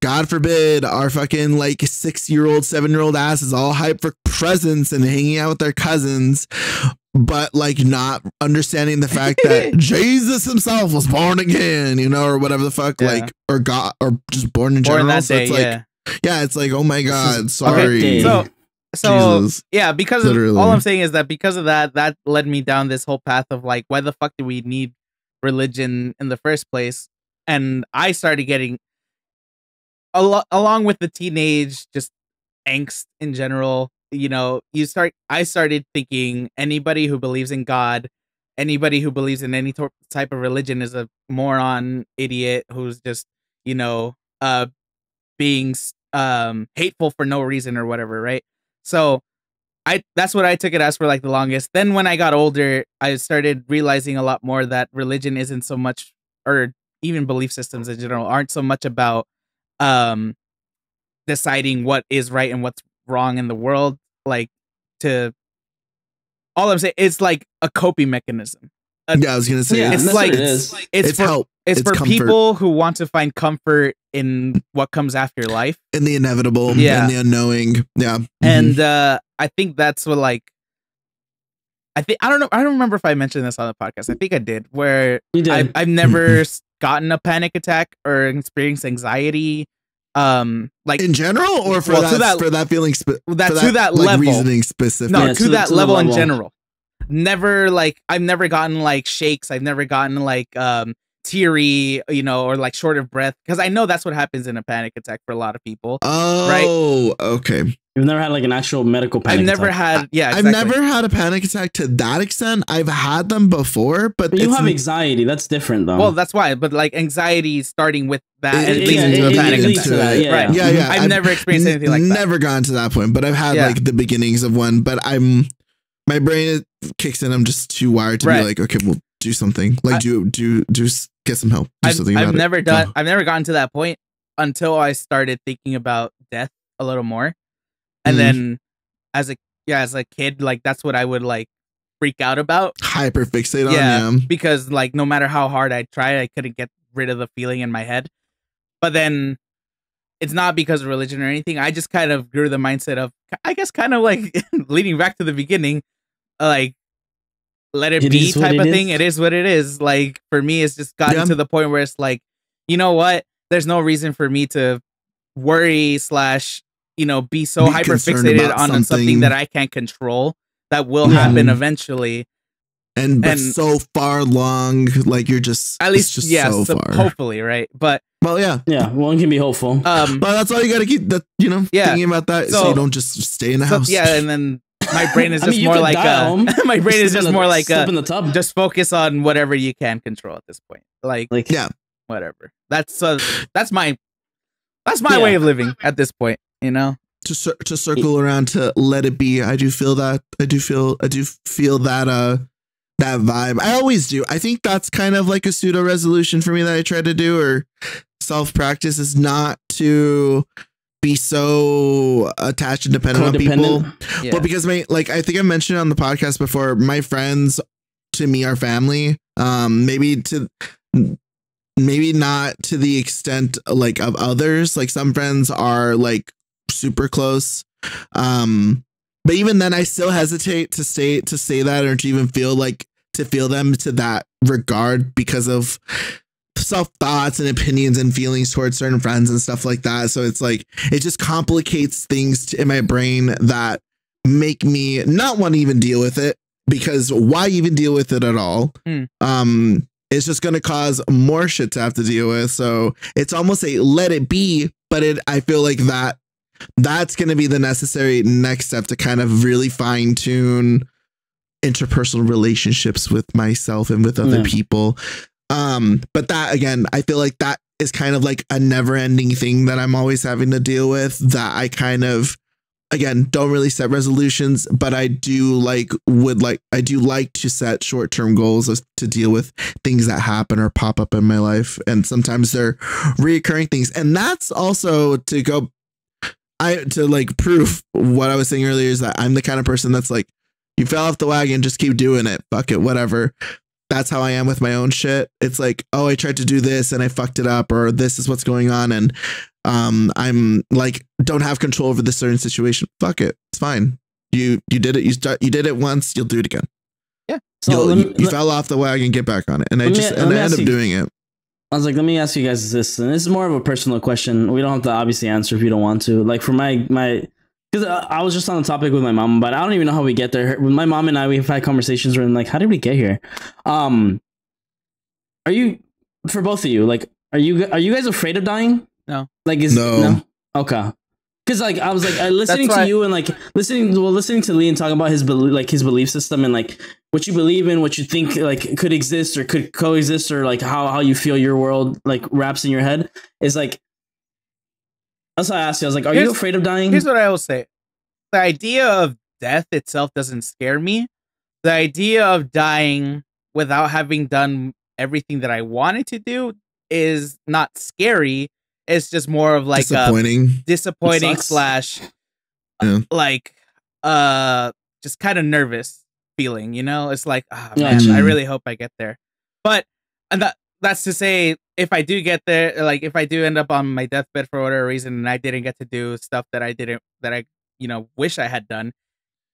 God forbid, our fucking like six year old, seven year old asses all hyped for presents and hanging out with their cousins. but like not understanding the fact that Jesus himself was born again, you know, or whatever the fuck, Yeah. like or God or just born in Born general. that so day, it's like yeah. Yeah, it's like, oh my god, sorry. Okay, So so Jesus. yeah, because of, all I'm saying is that because of that, that led me down this whole path of like, why the fuck do we need religion in the first place? And I started getting al- along with the teenage just angst in general. You know, you start. I started thinking anybody who believes in God, anybody who believes in any tor- type of religion is a moron, idiot who's just you know, uh, being s- um hateful for no reason or whatever, right? So I that's what I took it as for like the longest. Then when I got older, I started realizing a lot more that religion isn't so much or even belief systems in general aren't so much about um deciding what is right and what's wrong in the world like to all I'm saying it's like a coping mechanism. yeah, I was gonna say Yeah, it's, it's like- it is. It's, it's for help it's, it's for comfort. people who want to find comfort in what comes after life. in the inevitable Yeah. and the unknowing. Yeah. Mhm. and uh i think that's what like i think i don't know i don't remember if i mentioned this on the podcast i think i did where You did. I've, I've never gotten a panic attack or experienced anxiety um like in general or for Well, that, to that- for that feeling spe- that for to that like, level reasoning specific. no Yeah, to, to that to the level in general never like i've never gotten like shakes i've never gotten like um teary you know or like short of breath because i know that's what happens in a panic attack for a lot of people Oh, okay. You've never had like an actual medical panic i've never attack. had yeah I've never had a panic attack to that extent. I've had them before, but, But you have anxiety. That's different though. Well, that's why. But like anxiety starting with that It- and it- leading yeah, to a it- panic leads attack. to that, yeah, Right. yeah, yeah. I've, never experienced anything like that. Never gotten to that point, but I've had Yeah. like the beginnings of one. But I'm my brain kicks in. I'm just too wired to Right. be like, okay, well, do something. Like, I- do do do get some help. Do I've, something I've about it. never done. I've never gotten to that point until I started thinking about death a little more, and Mhm. then as a yeah as a kid, like that's what I would like freak out about Hyper fixate on Yeah. yeah. because like no matter how hard I tried, I couldn't get rid of the feeling in my head. But then it's not because of religion or anything. I just kind of grew the mindset of I guess kind of like leading back to the beginning, like let it, It be type of is. thing. It is what it is. Like for me, it's just gotten Yeah. to the point where it's like, you know what? There's no reason for me to worry slash you know be so Be hyper fixated on something. something. that I can't control that will Yeah. happen eventually. and and- so far long, like you're just At least, just yeah, so so far. hopefully, right? But well, yeah. yeah, one can be hopeful. um, Well, that's all you got to keep that you know Yeah. thinking about that, so, So- you don't just stay in the so- house. yeah, and then my brain is I just mean, more like die at uh, home. my brain is just the- more like slip uh, in the tub. just focus on whatever you can control at this point. Like like Yeah. whatever. That's uh, that's my that's my Yeah. way of living at this point. You know. to cir- to circle around to let it be. I do feel that. I do feel. I do feel that. Uh, that vibe. I always do. I think that's kind of like a pseudo resolution for me that I try to do, or self practice is not to be so attached and dependent on people. Yeah. But because my like I think I mentioned on the podcast before, my friends to me are family. Um, maybe to maybe not to the extent like of others. Like some friends are like super close. Um, but even then I still hesitate to say to say that or to even feel like to feel them to that regard because of self thoughts and opinions and feelings towards certain friends and stuff like that. So it's like it just complicates things in my brain that make me not want to even deal with it because why even deal with it at all? Hmm. Um, it's just going to cause more shit to have to deal with. So it's almost a let it be, but it I feel like that that's going to be the necessary next step to kind of really fine tune interpersonal relationships with myself and with other Yeah. people. Um, but that again, I feel like that is kind of like a never ending thing that I'm always having to deal with that I kind of again don't really set resolutions but i do like would like i do like to set short-term goals to deal with things that happen or pop up in my life. And sometimes they're reoccurring things. And that's also to go i to like prove what i was saying earlier is that i'm the kind of person that's like you fell off the wagon just keep doing it. Fuck it whatever that's how i am with my own shit it's like oh i tried to do this and i fucked it up or this is what's going on and um i'm like don't have control over this certain situation fuck it it's fine you you did it you start you did it once you'll do it again Yeah. So You'll- let you, me- you let- fell off the wagon, get back on it, and I Let me- just and I end up you- doing it. I was like, let me ask you guys this, and this is more of a personal question. We don't have to obviously answer if you don't want to. Like for my my, because I was just on the topic with my mom, but I don't even know how we get there. With my mom and I, we've had conversations where I'm like, how did we get here? Um, are you for both of you? Like, are you are you guys afraid of dying? No. Like, is No. Okay. Because like I was like I, listening to you and like listening well listening to Lee and talking about his belief like his belief system and like what you believe in, what you think like could exist or could coexist or like how how you feel your world like wraps in your head is like. That's why I asked you. I was like, "Are you afraid of dying?" Here's what I will say: the idea of death itself doesn't scare me. The idea of dying without having done everything that I wanted to do is not scary. It's just more of like a Disappointing. disappointing slash Yeah. like uh just kind of nervous feeling you know it's like ah Yeah. man i really hope i get there but and that that's to say if i do get there like if i do end up on my deathbed for whatever reason and i didn't get to do stuff that i didn't that i you know wish i had done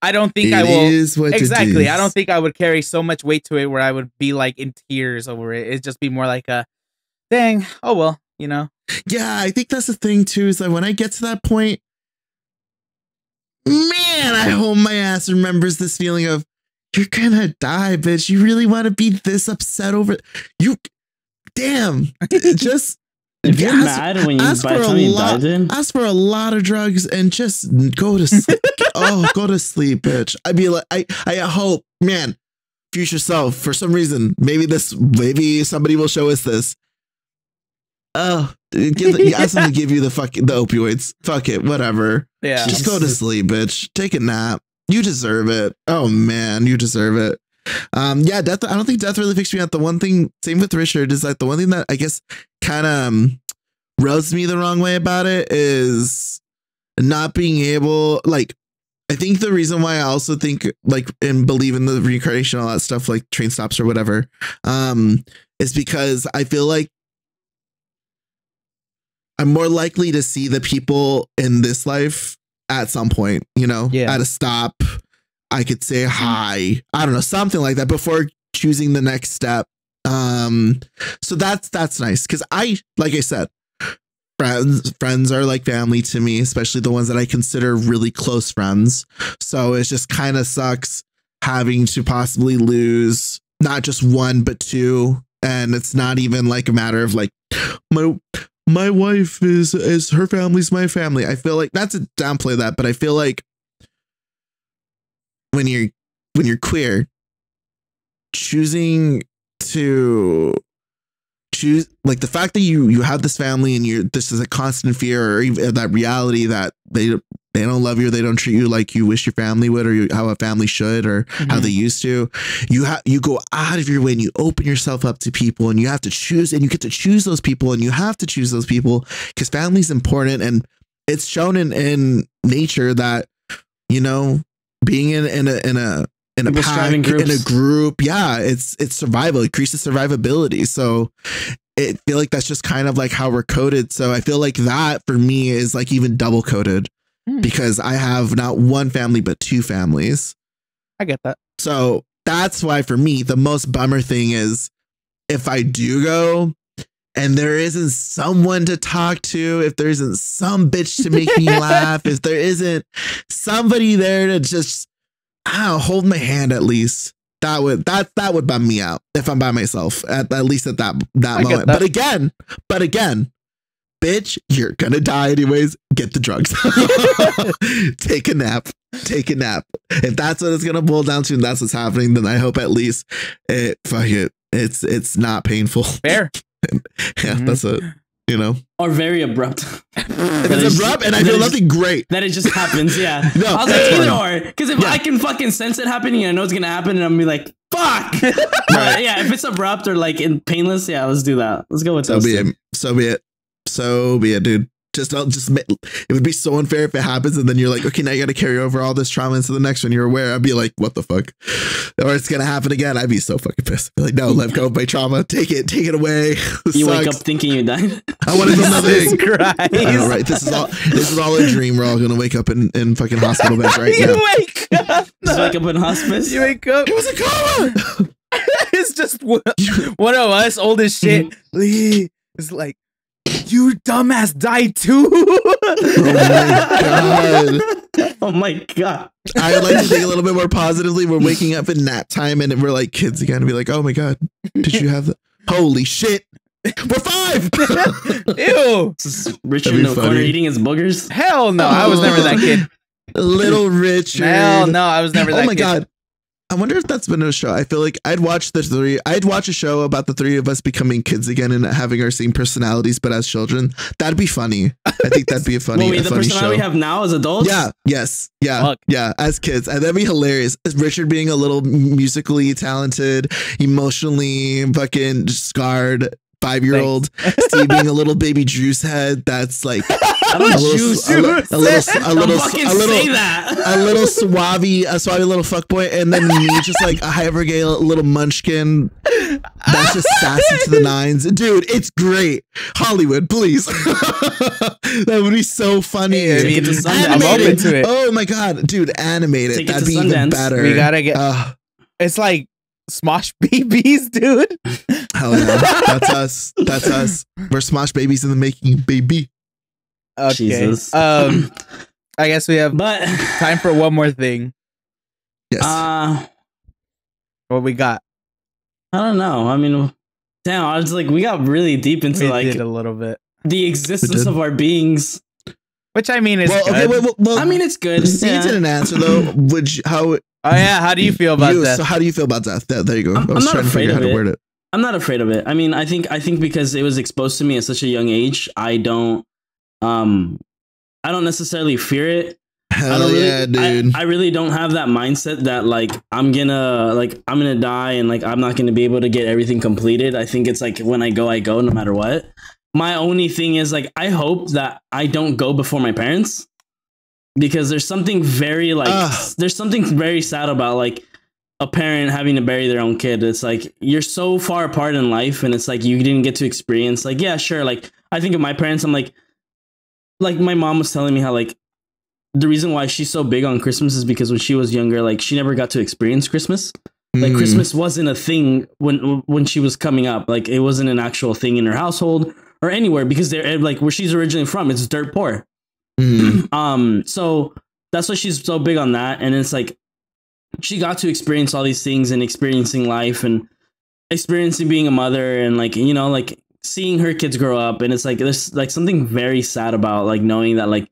i don't think i will is what it exactly i don't think i would carry so much weight to it where i would be like in tears over it it'd just be more like a dang oh well you know Yeah, I think that's the thing too. Is that when I get to that point, man, I hope my ass remembers this feeling of you're gonna die, bitch. You really want to be this upset over you? Damn, just if you're ask- mad when you ask by the for a time you lot- die, ask for a lot of drugs and just go to sleep. oh, go to sleep, bitch. I'd be like, I, I hope, man, future self. For some reason, maybe this, maybe somebody will show us this. Oh, give the, ask them to give you the fuck the opioids. Fuck it, whatever. yeah Just go to sleep, bitch. Take a nap. You deserve it. Oh man, you deserve it. Um, yeah, death. I don't think death really fixed me out. The one thing, same with Richard, is like the one thing that I guess kind of um, rubs me the wrong way about it is not being able. Like, I think the reason why I also think like and believe in the reincarnation, all that stuff, like train stops or whatever, um, is because I feel like I'm more likely to see the people in this life at some point, you know, Yeah. at a stop. I could say hi. I don't know, something like that before choosing the next step. Um, so that's that's nice because I, like I said, friends friends are like family to me, especially the ones that I consider really close friends. So it just kind of sucks having to possibly lose not just one but two, and it's not even like a matter of like my my wife is is her family's my family. I feel like not to downplay that, but I feel like when you're when you're queer, choosing to choose like the fact that you you have this family and you're this is a constant fear or even uh, that reality that they they don't love you or they don't treat you like you wish your family would or you, how a family should or how they mm-hmm. used to you have you go out of your way and you open yourself up to people and you have to choose and you get to choose those people and you have to choose those people because family's important and it's shown in in nature that you know being in in a in a in a People pack in in a group yeah it's it's survival it increases survivability. So it feel like that's just kind of like how we're coded. So i feel like that for me is like even double coded Hmm. because i have not one family but two families. I get that. So that's why for me, the most bummer thing is if I do go and there isn't someone to talk to, if there isn't some bitch to make me laugh, if there isn't somebody there to just, I don't know, hold my hand at least. That would that that would bum me out if I'm by myself at, at least at that that I moment. that. But again, but again, bitch, you're gonna die anyways. Get the drugs. Take a nap. Take a nap. If that's what it's gonna boil down to, and that's what's happening, then I hope at least it fuck it. It's it's not painful. fair yeah, Mhm. that's it. You know, or very abrupt. if it's is- abrupt and I feel is- nothing great. That it just happens, yeah. No, I was like, either or. Because if Yeah. I can fucking sense it happening and I know it's gonna happen, and I'm gonna be like, fuck. But yeah, if it's abrupt or like in painless, yeah, let's do that. Let's go with So those be it. So be it. So be it, dude. Just I'll just it would be so unfair if it happens and then you're like, okay, now you got to carry over all this trauma into the next one. You're aware. I'd be like, what the fuck, or it's gonna happen again. I'd be so fucking pissed. I'd be like, no, let go of my trauma. Take it, take it away. This You wake up thinking you died. I want to do another Jesus thing. Christ. Know, right? This is all. This is all a dream. We're all gonna wake up in, in fucking hospital beds right you now. wake up. Just wake up in hospice. You wake up. It was a coma. it's just one, one of us, old as shit. Mm-hmm. Lee is like, you dumbass died too. oh my God. oh my god. I would like to think a little bit more positively. We're waking up in nap time and we're like kids again and be like, oh my God, did you have the holy shit? We're five. Ew. Richard That'd in be the corner eating his boogers. Hell no. I was never that kid. Little Richard. Hell no. I was never oh that kid. oh my kid. God. I wonder if that's been a show. I feel like I'd watch the three. I'd watch a show about the three of us becoming kids again and having our same personalities, but as children. That'd be funny. I think that'd be a funny, Well, we, a the funny personality show. we have now as adults. Yeah. Yes. Yeah. Fuck. Yeah. As kids, and that'd be hilarious. Richard being a little musically talented, emotionally fucking scarred five year old. Steve being a little baby juice head. That's like I a don't little, a, li- a little, a little, a little, that. a little suave, a suave little fuckboy, and then me just like a hyper gay little munchkin. That's just sassy to the nines, dude. It's great. Hollywood, please. that would be so funny. hey, take it to I'm open to it. Oh my god, dude, animate it. Take That'd to be even better. We gotta get. Uh, It's like Smosh babies, dude. hell yeah, that's us. That's us. We're Smosh babies in the making, baby. Okay. Jesus. Um, I guess we have But time for one more thing. Yes. uh What we got? I don't know. I mean damn, I was like we got really deep into We like did a little bit, the existence of our beings. which I mean is well, good. okay, well, well, well I mean it's good. Steve yeah. didn't answer though. Would you, how oh yeah, how do you feel about you, that? So how do you feel about that? There, there you go. I'm- I was I'm not trying to afraid figure out how of to it. word it. I'm not afraid of it. I mean, I think I think because it was exposed to me at such a young age, I don't um I don't necessarily fear it. I don't really, yeah, dude. I, I really don't have that mindset that like I'm gonna like I'm gonna die and like I'm not gonna be able to get everything completed. I think it's like when I go, I go no matter what. My only thing is like I hope that I don't go before my parents because there's something very like Ugh. there's something very sad about like a parent having to bury their own kid. It's like you're so far apart in life and it's like you didn't get to experience like yeah, sure, like I think of my parents I'm like like my mom was telling me how like the reason why she's so big on Christmas is because when she was younger, like she never got to experience Christmas. Like Mm. Christmas wasn't a thing when when she was coming up. Like it wasn't an actual thing in her household or anywhere because they're like where she's originally from. It's dirt poor. Mm. Um, so that's why she's so big on that. And it's like she got to experience all these things and experiencing life and experiencing being a mother and like you know like seeing her kids grow up. And it's like there's like something very sad about like knowing that like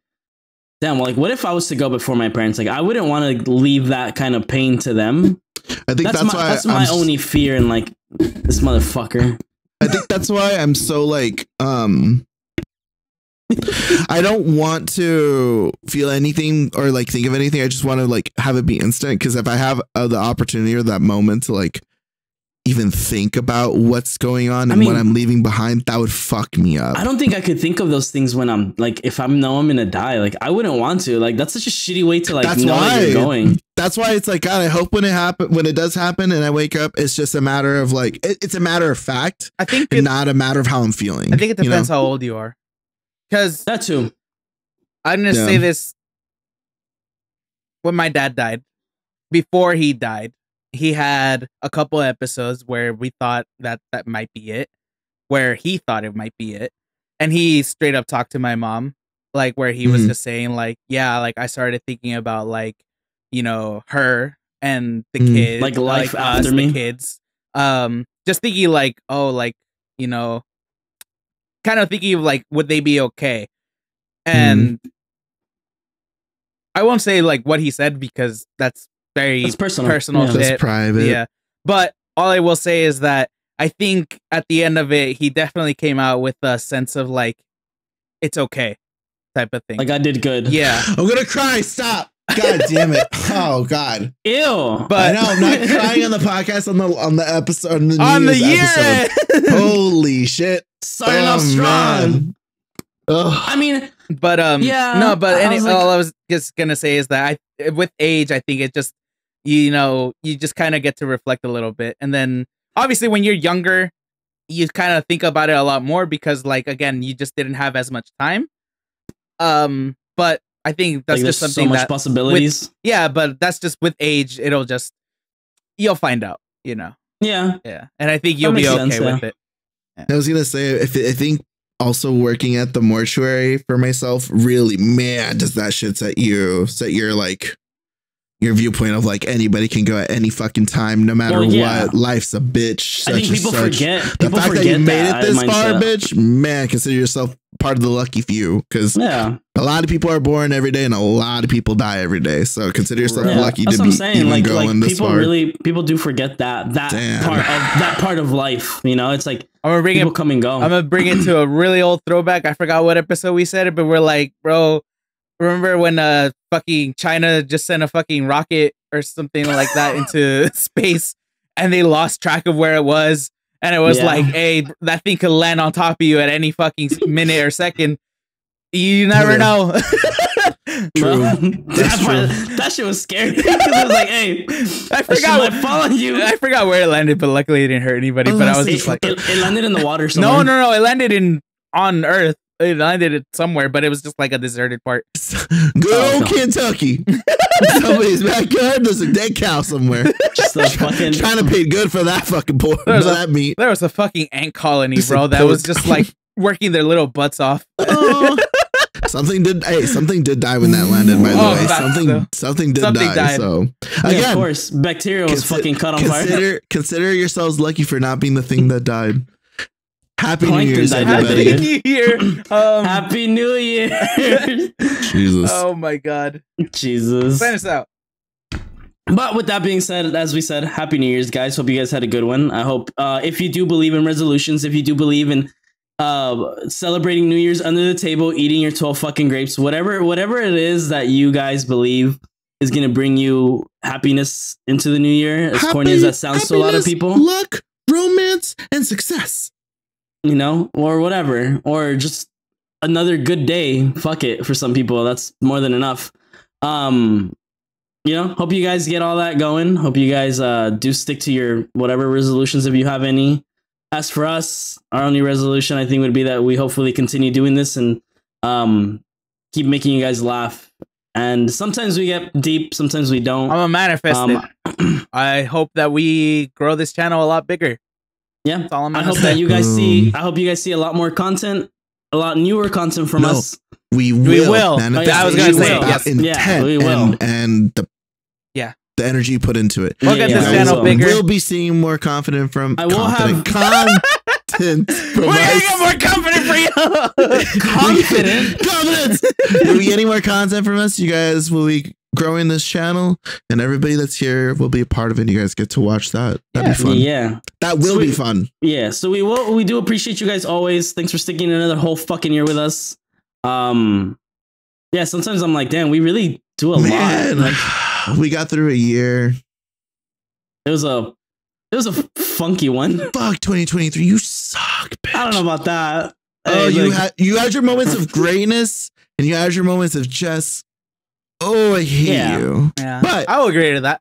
damn like what if I was to go before my parents? Like I wouldn't want to leave that kind of pain to them. I think That's, that's, my why that's I'm my s- only fear and like this motherfucker. I think that's why I'm so like um I don't want to feel anything or like think of anything. I just want to like have it be instant because if I have uh, the opportunity or that moment to like even think about what's going on I and what I'm leaving behind, that would fuck me up. I don't think I could think of those things when I'm like if I know I'm gonna die. Like I wouldn't want to. Like that's such a shitty way to like That's know that you're going. That's why it's like God. I hope when it happen, when it does happen, and I wake up, it's just a matter of like it, it's a matter of fact, I think and it, not a matter of how I'm feeling. I think it you know? depends how old you are. Because That too. I'm gonna Yeah. say this: when my dad died, before he died, he had a couple episodes where we thought that that might be it, where he thought it might be it, and he straight up talked to my mom, like where he was Mhm. just saying like, yeah, like I started thinking about like, you know, her and the Mm. kids, Like life us, after the me? kids, um, just thinking like, oh, like you know, kind of thinking of like, would they be okay? And I won't say like what he said because that's very That's personal. personal Yeah. That's private. Yeah. But all I will say is that I think at the end of it, he definitely came out with a sense of like, it's okay type of thing. Like I did good. yeah. I'm gonna cry. Stop. God damn it. Oh God. Ew. But I know I'm not crying on the podcast on the on the episode on the, New on the year episode. Holy shit. Starting Oh, off strong. Ugh. I mean, But um, Yeah, no. But I any, like- all I was just gonna say is that I, with age, I think it just, you know, you just kind of get to reflect a little bit, and then obviously when you're younger, you kind of think about it a lot more because, like, again, you just didn't have as much time. Um, but I think that's like, just something so much that, possibilities. yeah, but that's just with age, it'll just, you'll find out, you know, yeah, yeah, and I think you'll be okay sense, with yeah. it. I was gonna say, if I think also working at the mortuary for myself, really, man, does that shit set you set your like your viewpoint of like anybody can go at any fucking time, no matter Well, yeah. what. Life's a bitch. I think people such. forget. The People fact that forget you made it this far, mindset. bitch, man, consider yourself part of the lucky few. Because Yeah, a lot of people are born every day, and a lot of people die every day. So consider yourself yeah. lucky That's to be saying. even Like, going like this people far. really, people do forget that that Damn. part of that part of life. You know, it's like I'm gonna bring people it come and go. I'm gonna bring it to a really old throwback. I forgot what episode we said it, but we're like, bro, remember when uh fucking China just sent a fucking rocket or something like that into space and they lost track of where it was? And it was Yeah. like, hey, that thing could land on top of you at any fucking minute or second. You never Yeah. know. Bro, That's that, part- that shit was scary. 'Cause it was like, hey, I forgot. might fall on you. I forgot where it landed, but luckily it didn't hurt anybody. But I was it, just like, it, it landed in the water somewhere. no, no, no, it landed in on Earth. It landed it somewhere, but it was just like a deserted part. Good Oh, old no. Kentucky. Somebody's backyard. There's a dead cow somewhere. Just the fucking. Trying to pay good for that fucking pork. There's a- that meat. There was a fucking ant colony, Just bro, that was just like working their little butts off. Oh. something did. Hey, something did die when that landed. By the Oh, way, something the- something did something die. died. So yeah, again, of course, bacteria was consi- fucking caught on fire. consider consider yourselves lucky for not being the thing that died. Happy New Plankton Year's, died, everybody. Happy New Year. Um, Happy New Year, Jesus. oh my god. Jesus. Sign us out. But with that being said, as we said, Happy New Year's, guys. Hope you guys had a good one. I hope uh, if you do believe in resolutions, if you do believe in uh, celebrating New Year's under the table, eating your twelve fucking grapes, whatever, whatever it is that you guys believe is gonna bring you happiness into the new year. As corny as that sounds to a lot of people, Luck, romance, and success. You know, or whatever, or just another good day. Fuck it. For some people, that's more than enough. Um, you know, hope you guys get all that going. Hope you guys uh do stick to your whatever resolutions if you have any. As for us, our only resolution I think would be that we hopefully continue doing this and um keep making you guys laugh. And sometimes we get deep, sometimes we don't. I'm a manifest. Um. I hope that we grow this channel a lot bigger. Yeah, That's all I'm I hope say. that you guys see. I hope you guys see a lot more content, a lot newer content from No. us. We will. We will. Manifestation oh, I was gonna is say, yes. intent Yeah, we will. and and the Yeah. the energy put into it. We'll get Yeah, this channel will. bigger. We'll be seeing more confident from. I will confident content from We're gonna us. get more confident for you. Confident. confidence. We'll be getting more content from us. You guys will be growing this channel, and everybody that's here will be a part of it. And You guys get to watch that. That'd Yeah. be fun. Yeah. That will be fun. Yeah, so we will we do appreciate you guys always. Thanks for sticking another whole fucking year with us. Um yeah, sometimes I'm like, damn, we really do a Man, lot. Like we got through a year. it was a it was a funky one. Fuck 2023. You suck, bitch. I don't know about that. Oh, Hey, you like, had you had your moments of greatness, and you had your moments of just. Oh, I hate Yeah. you. Yeah. But- I will agree to that.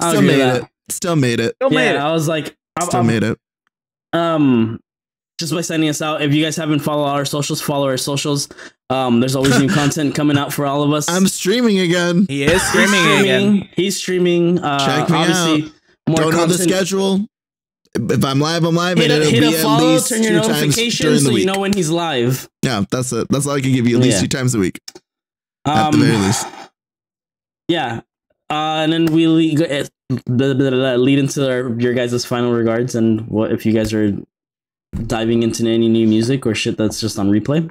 I'll Still made that. it. Still made it. Still Yeah, made it. I was like I'm- Still I'm- made it. um just by sending us out. If you guys haven't followed our socials, follow our socials. Um, there's always new content coming out for all of us. I'm streaming again. He is He's streaming again. He's streaming. Uh, Check me obviously, more Don't know the schedule. If I'm live, I'm live, Hit and a, it'll hit be a at follow, least turn your two times during notifications the so week. you know when he's live. yeah, that's it. That's all I can give you. At least Yeah. two times a week. At the Um, very least. Yeah. Uh, and then we lead, uh, blah, blah, blah, blah, lead into our, your guys' final regards and what if you guys are diving into any new music or shit that's just on replay.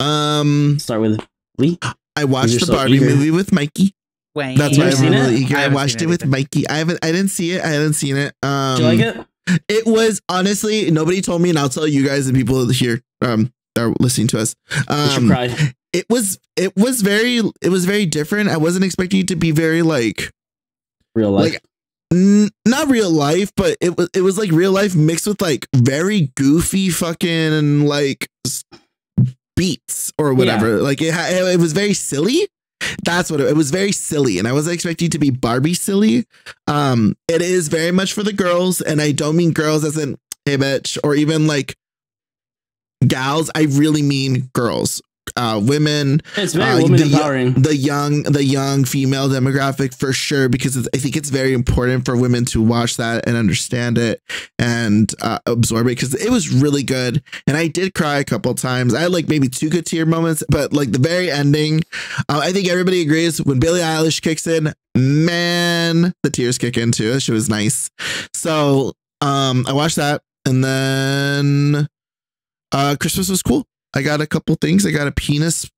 Um, Start with Lee. I watched the so Barbie eager. movie with Mikey. Wayne. That's You why I'm really it? eager. I I, watched it with anything. Mikey. I haven't. I didn't see it. I haven't seen it. Um, Do you like it? It was honestly nobody told me, and I'll tell you guys and people here um that are listening to us. What's your Um, pride? It was it was very it was very different. I wasn't expecting it to be very like Real life. like n- not real life, but it was it was like real life mixed with like very goofy fucking like beats or whatever. Like it, ha- it was very silly. That's what it, it was very silly, and I wasn't expecting it to be Barbie silly. Um, it is very much for the girls, and I don't mean girls as in hey bitch or even like gals. I really mean girls, uh, women, It's very Uh, woman the- empowering. the young the young female demographic for sure because it's, i think it's very important for women to watch that and understand it and uh, absorb it because it was really good. And i did cry a couple times. I had like maybe two good tear moments but like the very ending uh, i think everybody agrees when billie eilish kicks in man the tears kick in too. She was nice. So um i watched that and then uh christmas was cool I got a couple things. I got a penis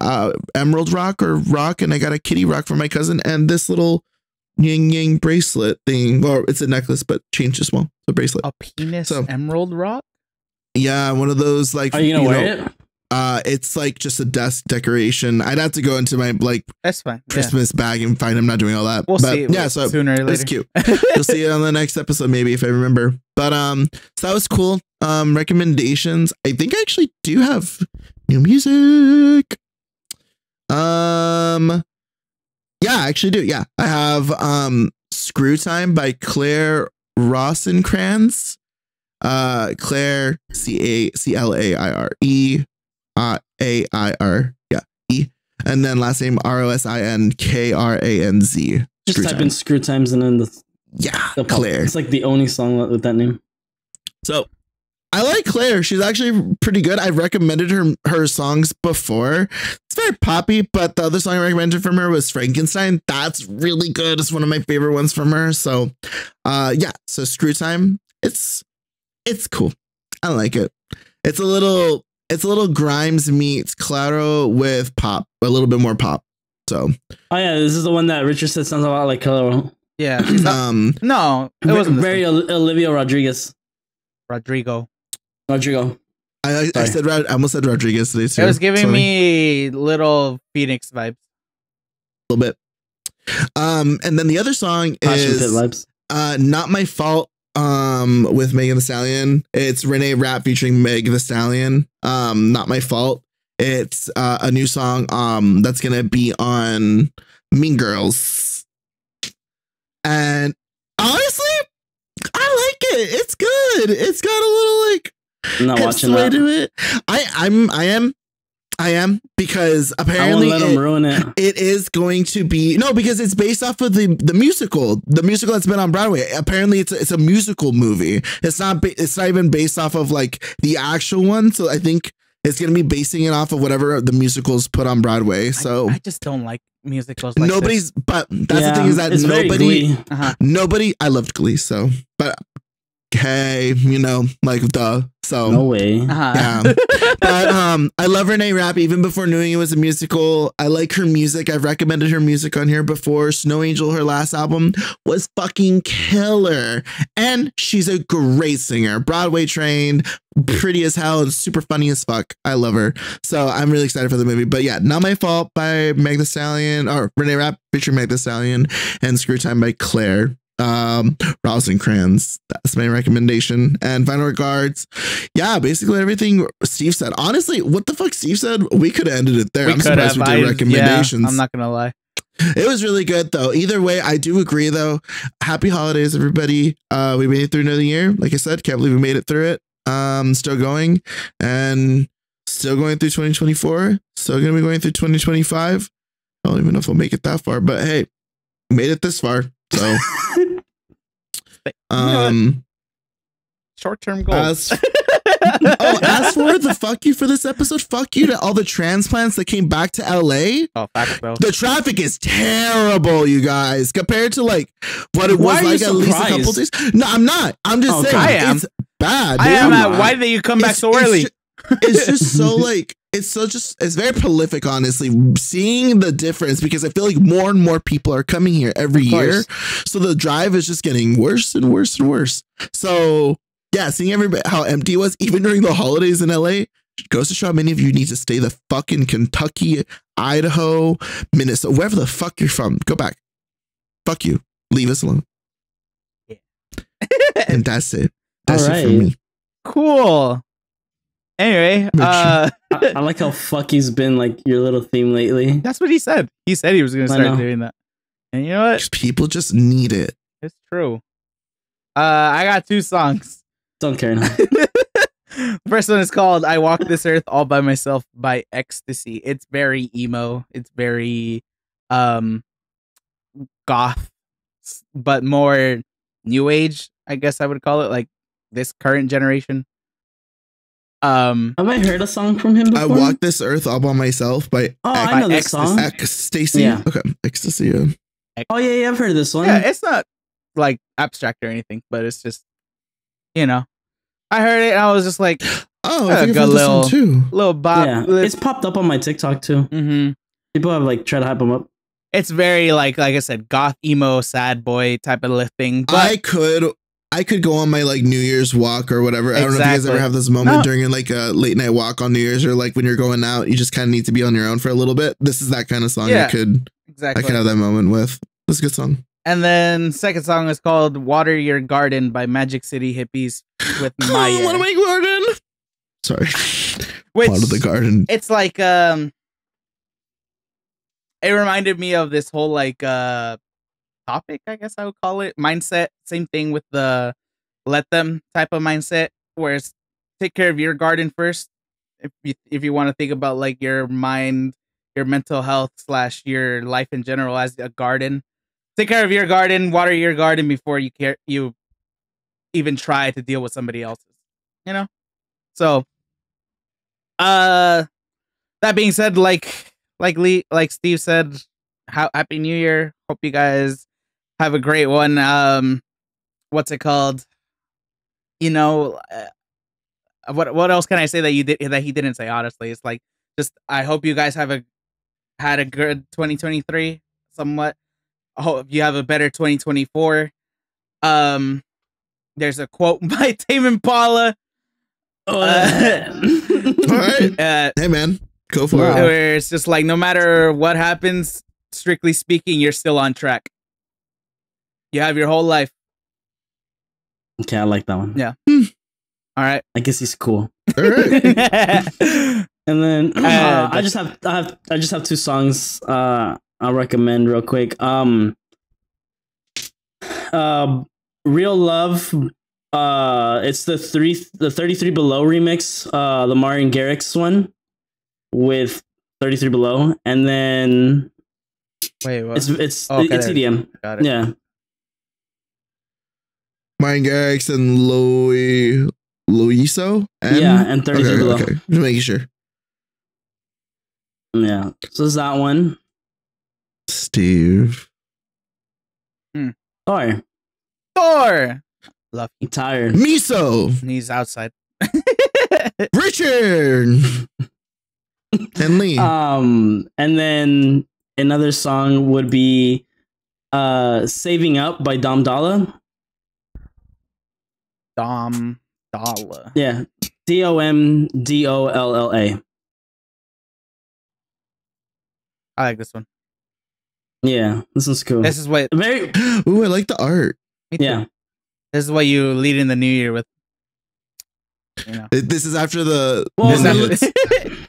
uh, emerald rock or rock, and I got a kitty rock for my cousin, and this little yin yang bracelet thing. Or it's a necklace, but changed to small. It's a bracelet. A penis So- emerald rock? Yeah, one of those like. Are you gonna wear know, it? Uh, it's like just a desk decoration. I'd have to go into my like That's fine. Yeah. Christmas bag and find I'm not doing all that. We'll but see. yeah, so sooner or later. it's cute. You'll see it on the next episode, maybe if I remember. But um, so that was cool. Um, recommendations. I think I actually do have new music. Um, yeah, I actually do. Yeah, I have um, "Screw Time" by Claire Rosencrantz. Uh, Claire C A C L A I R E uh, A I R. Yeah, E. And then last name R O S I N K R A N Z. Just Screw type Time. in screw times and then the, Yeah, the pop- Claire. It's like the only song with that name. So I like Claire. She's actually pretty good. I've recommended her her songs before. It's very poppy, but the other song I recommended from her was Frankenstein. That's really good. It's one of my favorite ones from her. So uh yeah, so Screw Time. It's it's cool. I like it. It's a little it's a little Grimes meets Clairo with pop, a little bit more pop. So Oh yeah, this is the one that Richard said sounds a lot like Clairo. Yeah. um no, it wasn't very very Olivia Rodriguez. Rodrigo. Rodrigo. I, I, I Sorry. said Rod- I almost said Rodriguez today too. It was giving Sorry. me little Phoenix vibes. a little bit. Um, and then the other song Passion is vibes. uh not my fault um with Megan Thee Stallion. It's Renee Rapp featuring Meg Thee Stallion. Um, not my fault. It's uh, a new song um that's gonna be on Mean Girls. And honestly, I like it. It's good. It's got a little like I'm not watching that. to it. I I'm I am I am because I apparently let it- him ruin it. it is going to be no because it's based off of the the musical the musical that's been on broadway apparently it's a, it's a musical movie it's not ba- it's not even based off of like the actual one so i think it's going to be basing it off of whatever the musicals put on broadway so I, I just don't like musicals. Like nobody's but that's Yeah, the thing is that nobody Uh-huh. nobody i loved glee so but hey you know like duh so No way. Uh-huh. Yeah. but um I love Renee Rapp even before knowing it was a musical. I like her music. I've recommended her music on here before. Snow Angel, her last album, was fucking killer. And she's a great singer. Broadway trained, pretty as hell, and super funny as fuck. I love her. So I'm really excited for the movie. But yeah, Not My Fault by Meg Thee Stallion or Renee Rapp featuring Meg Thee Stallion and Screw Time by Claire. Um Rosinkranz. That's my recommendation. And final regards yeah, basically everything Steve said. Honestly, what the fuck Steve said, we could have ended it there. We I'm surprised have. we I, did recommendations. Yeah, I'm not gonna lie. it was really good though. Either way, I do agree though. Happy holidays, everybody. Uh we made it through another year. Like I said, can't believe we made it through it. Um, still going and still going through 2024. Still gonna be going through 2025. I don't even know if we'll make it that far, but hey, made it this far. So um Short term goals. as oh, as for the fuck you for this episode, fuck you to all the transplants that came back to LA. oh, facts though. The traffic is terrible, you guys, compared to like what it Why was like at least a couple days. No, I'm not. I'm just Oh, saying I am. it's bad. I dude. am. Why did you come back It's- so it's early? It's just so like it's so just it's very prolific honestly seeing the difference because i feel like more and more people are coming here every year. so the drive is just getting worse and worse and worse. So yeah seeing everybody how empty it was even during the holidays in la goes to show how many of you need to stay the fucking kentucky idaho minnesota wherever the fuck you're from go back. Fuck you. Leave us alone. And that's it. That's it for me. Cool. Anyway, uh, I, I like how fucky's been like your little theme lately. that's what he said. He said he was gonna start doing that. And you know what? People just need it. It's true. Uh, I got two songs. Don't care now. First one is called "I Walk This Earth All by Myself" by EKKSTACY. It's very emo. It's very um goth, but more new age. I guess I would call it like this current generation. Um, Have I heard a song from him before? I walk this earth all by myself by Oh, Ex- I know this EKKSTACY. song. EKKSTACY. Yeah. Okay, ecstasy. Yeah. Oh yeah, yeah, I've heard this one. yeah, it's not like abstract or anything, but it's just you know, I heard it and I was just like Oh, Yeah, I think got I've heard this little- one too. little bop. yeah. It's popped up on my TikTok too. hmm People have like tried to hype him up. It's very like like I said, goth emo, sad boy type of li- thing. But I could I could go on my like New Year's walk or whatever. I don't know if you guys ever have this moment No. during like a late night walk on New Year's or like when you're going out, you just kind of need to be on your own for a little bit. This is that kind of song Yeah, I could exactly. I could have that moment with. It's a good song. And then second song is called "Water Your Garden" by Magic City Hippies with Maya. Am I garden? Sorry. which Part of the garden. it's like um, it reminded me of this whole like uh topic, I guess I would call it mindset. Same thing with the let them type of mindset, where it's take care of your garden first. If you if you want to think about like your mind, your mental health slash your life in general as a garden, take care of your garden, water your garden before you care you even try to deal with somebody else's. You know, so uh, that being said, like like Lee, like Steve said, how happy New Year. Hope you guys have a great one. Um, what's it called? You know, uh, what what else can I say that you did that he didn't say? Honestly, it's like just I hope you guys have a had a good 2023. Somewhat. I hope you have a better 2024. Um, there's a quote by Tame Impala. Oh, Uh, All right. uh, Hey man, go for Wow. it. where it's just like no matter what happens, strictly speaking, you're still on track. You have your whole life. okay, I like that one. Yeah. All right. I guess he's cool. All right. And then uh, Uh, I just have I have I just have two songs uh I'll recommend real quick. Um uh Real Love uh it's the three the 33 below remix, uh the Martin Garrix one with 33 below and then Wait, what? it's it's Oh, okay, it's. EDM. Got it. Yeah. Mine Garrix and Louis Luiso. M? Yeah, and 33 okay, below. okay. Just making sure. Yeah. So it's that one. Steve. Sorry. Thor. Love. I'm tired. Miso. He's outside. Richard. and Lee. Um, and then another song would be uh Saving Up by Dom Dolla. Dom Dolla. Yeah. D O M D O L L A. I like this one. Yeah, this is cool. This is what. Very Ooh, I like the art. yeah. This is what you lead in the new year with. You know. This is after the Well, This is midnight after- hits.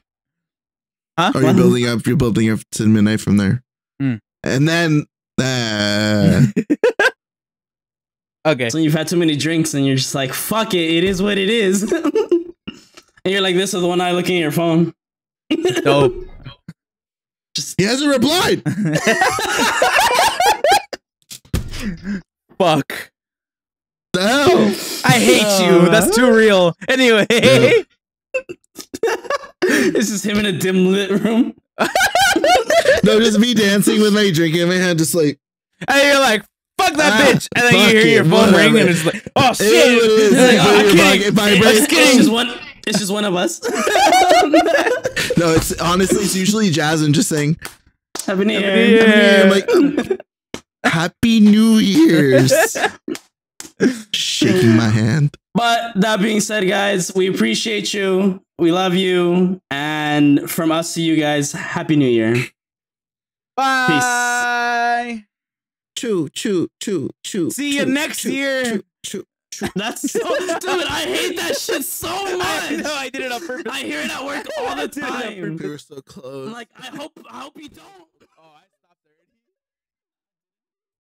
huh? Are you building up? You're building up to midnight from there. Hmm. And then uh, okay. So you've had too many drinks and you're just like, fuck it, it is what it is. and you're like this with one eye looking at your phone. Dope. he hasn't replied. Fuck. The hell? I hate you. That's too real. Anyway. Yeah. it's just him in a dim lit room. No, just me dancing with my drink in my hand, just like And you're like, fuck that Ah, bitch. And then you hear it, your phone whatever. ring and it's like, oh it shit. is what it is. Like, oh, I'm your kidding. vibe- vibrates. I'm It's just one it's just one of us. no, it's honestly it's usually Jasmine just saying Happy New Happy Year. New Year. I'm like Happy New Year's. Shaking my hand. But that being said, guys, we appreciate you. We love you. And from us to you guys, Happy New Year. Bye. Choo, choo, choo, choo. See you choo, next choo, year. choo, choo. That's so, dude. I hate that shit so I much. know I did it on purpose. I hear it at work all the did it on time. We were so close. Like, I hope, I hope you don't.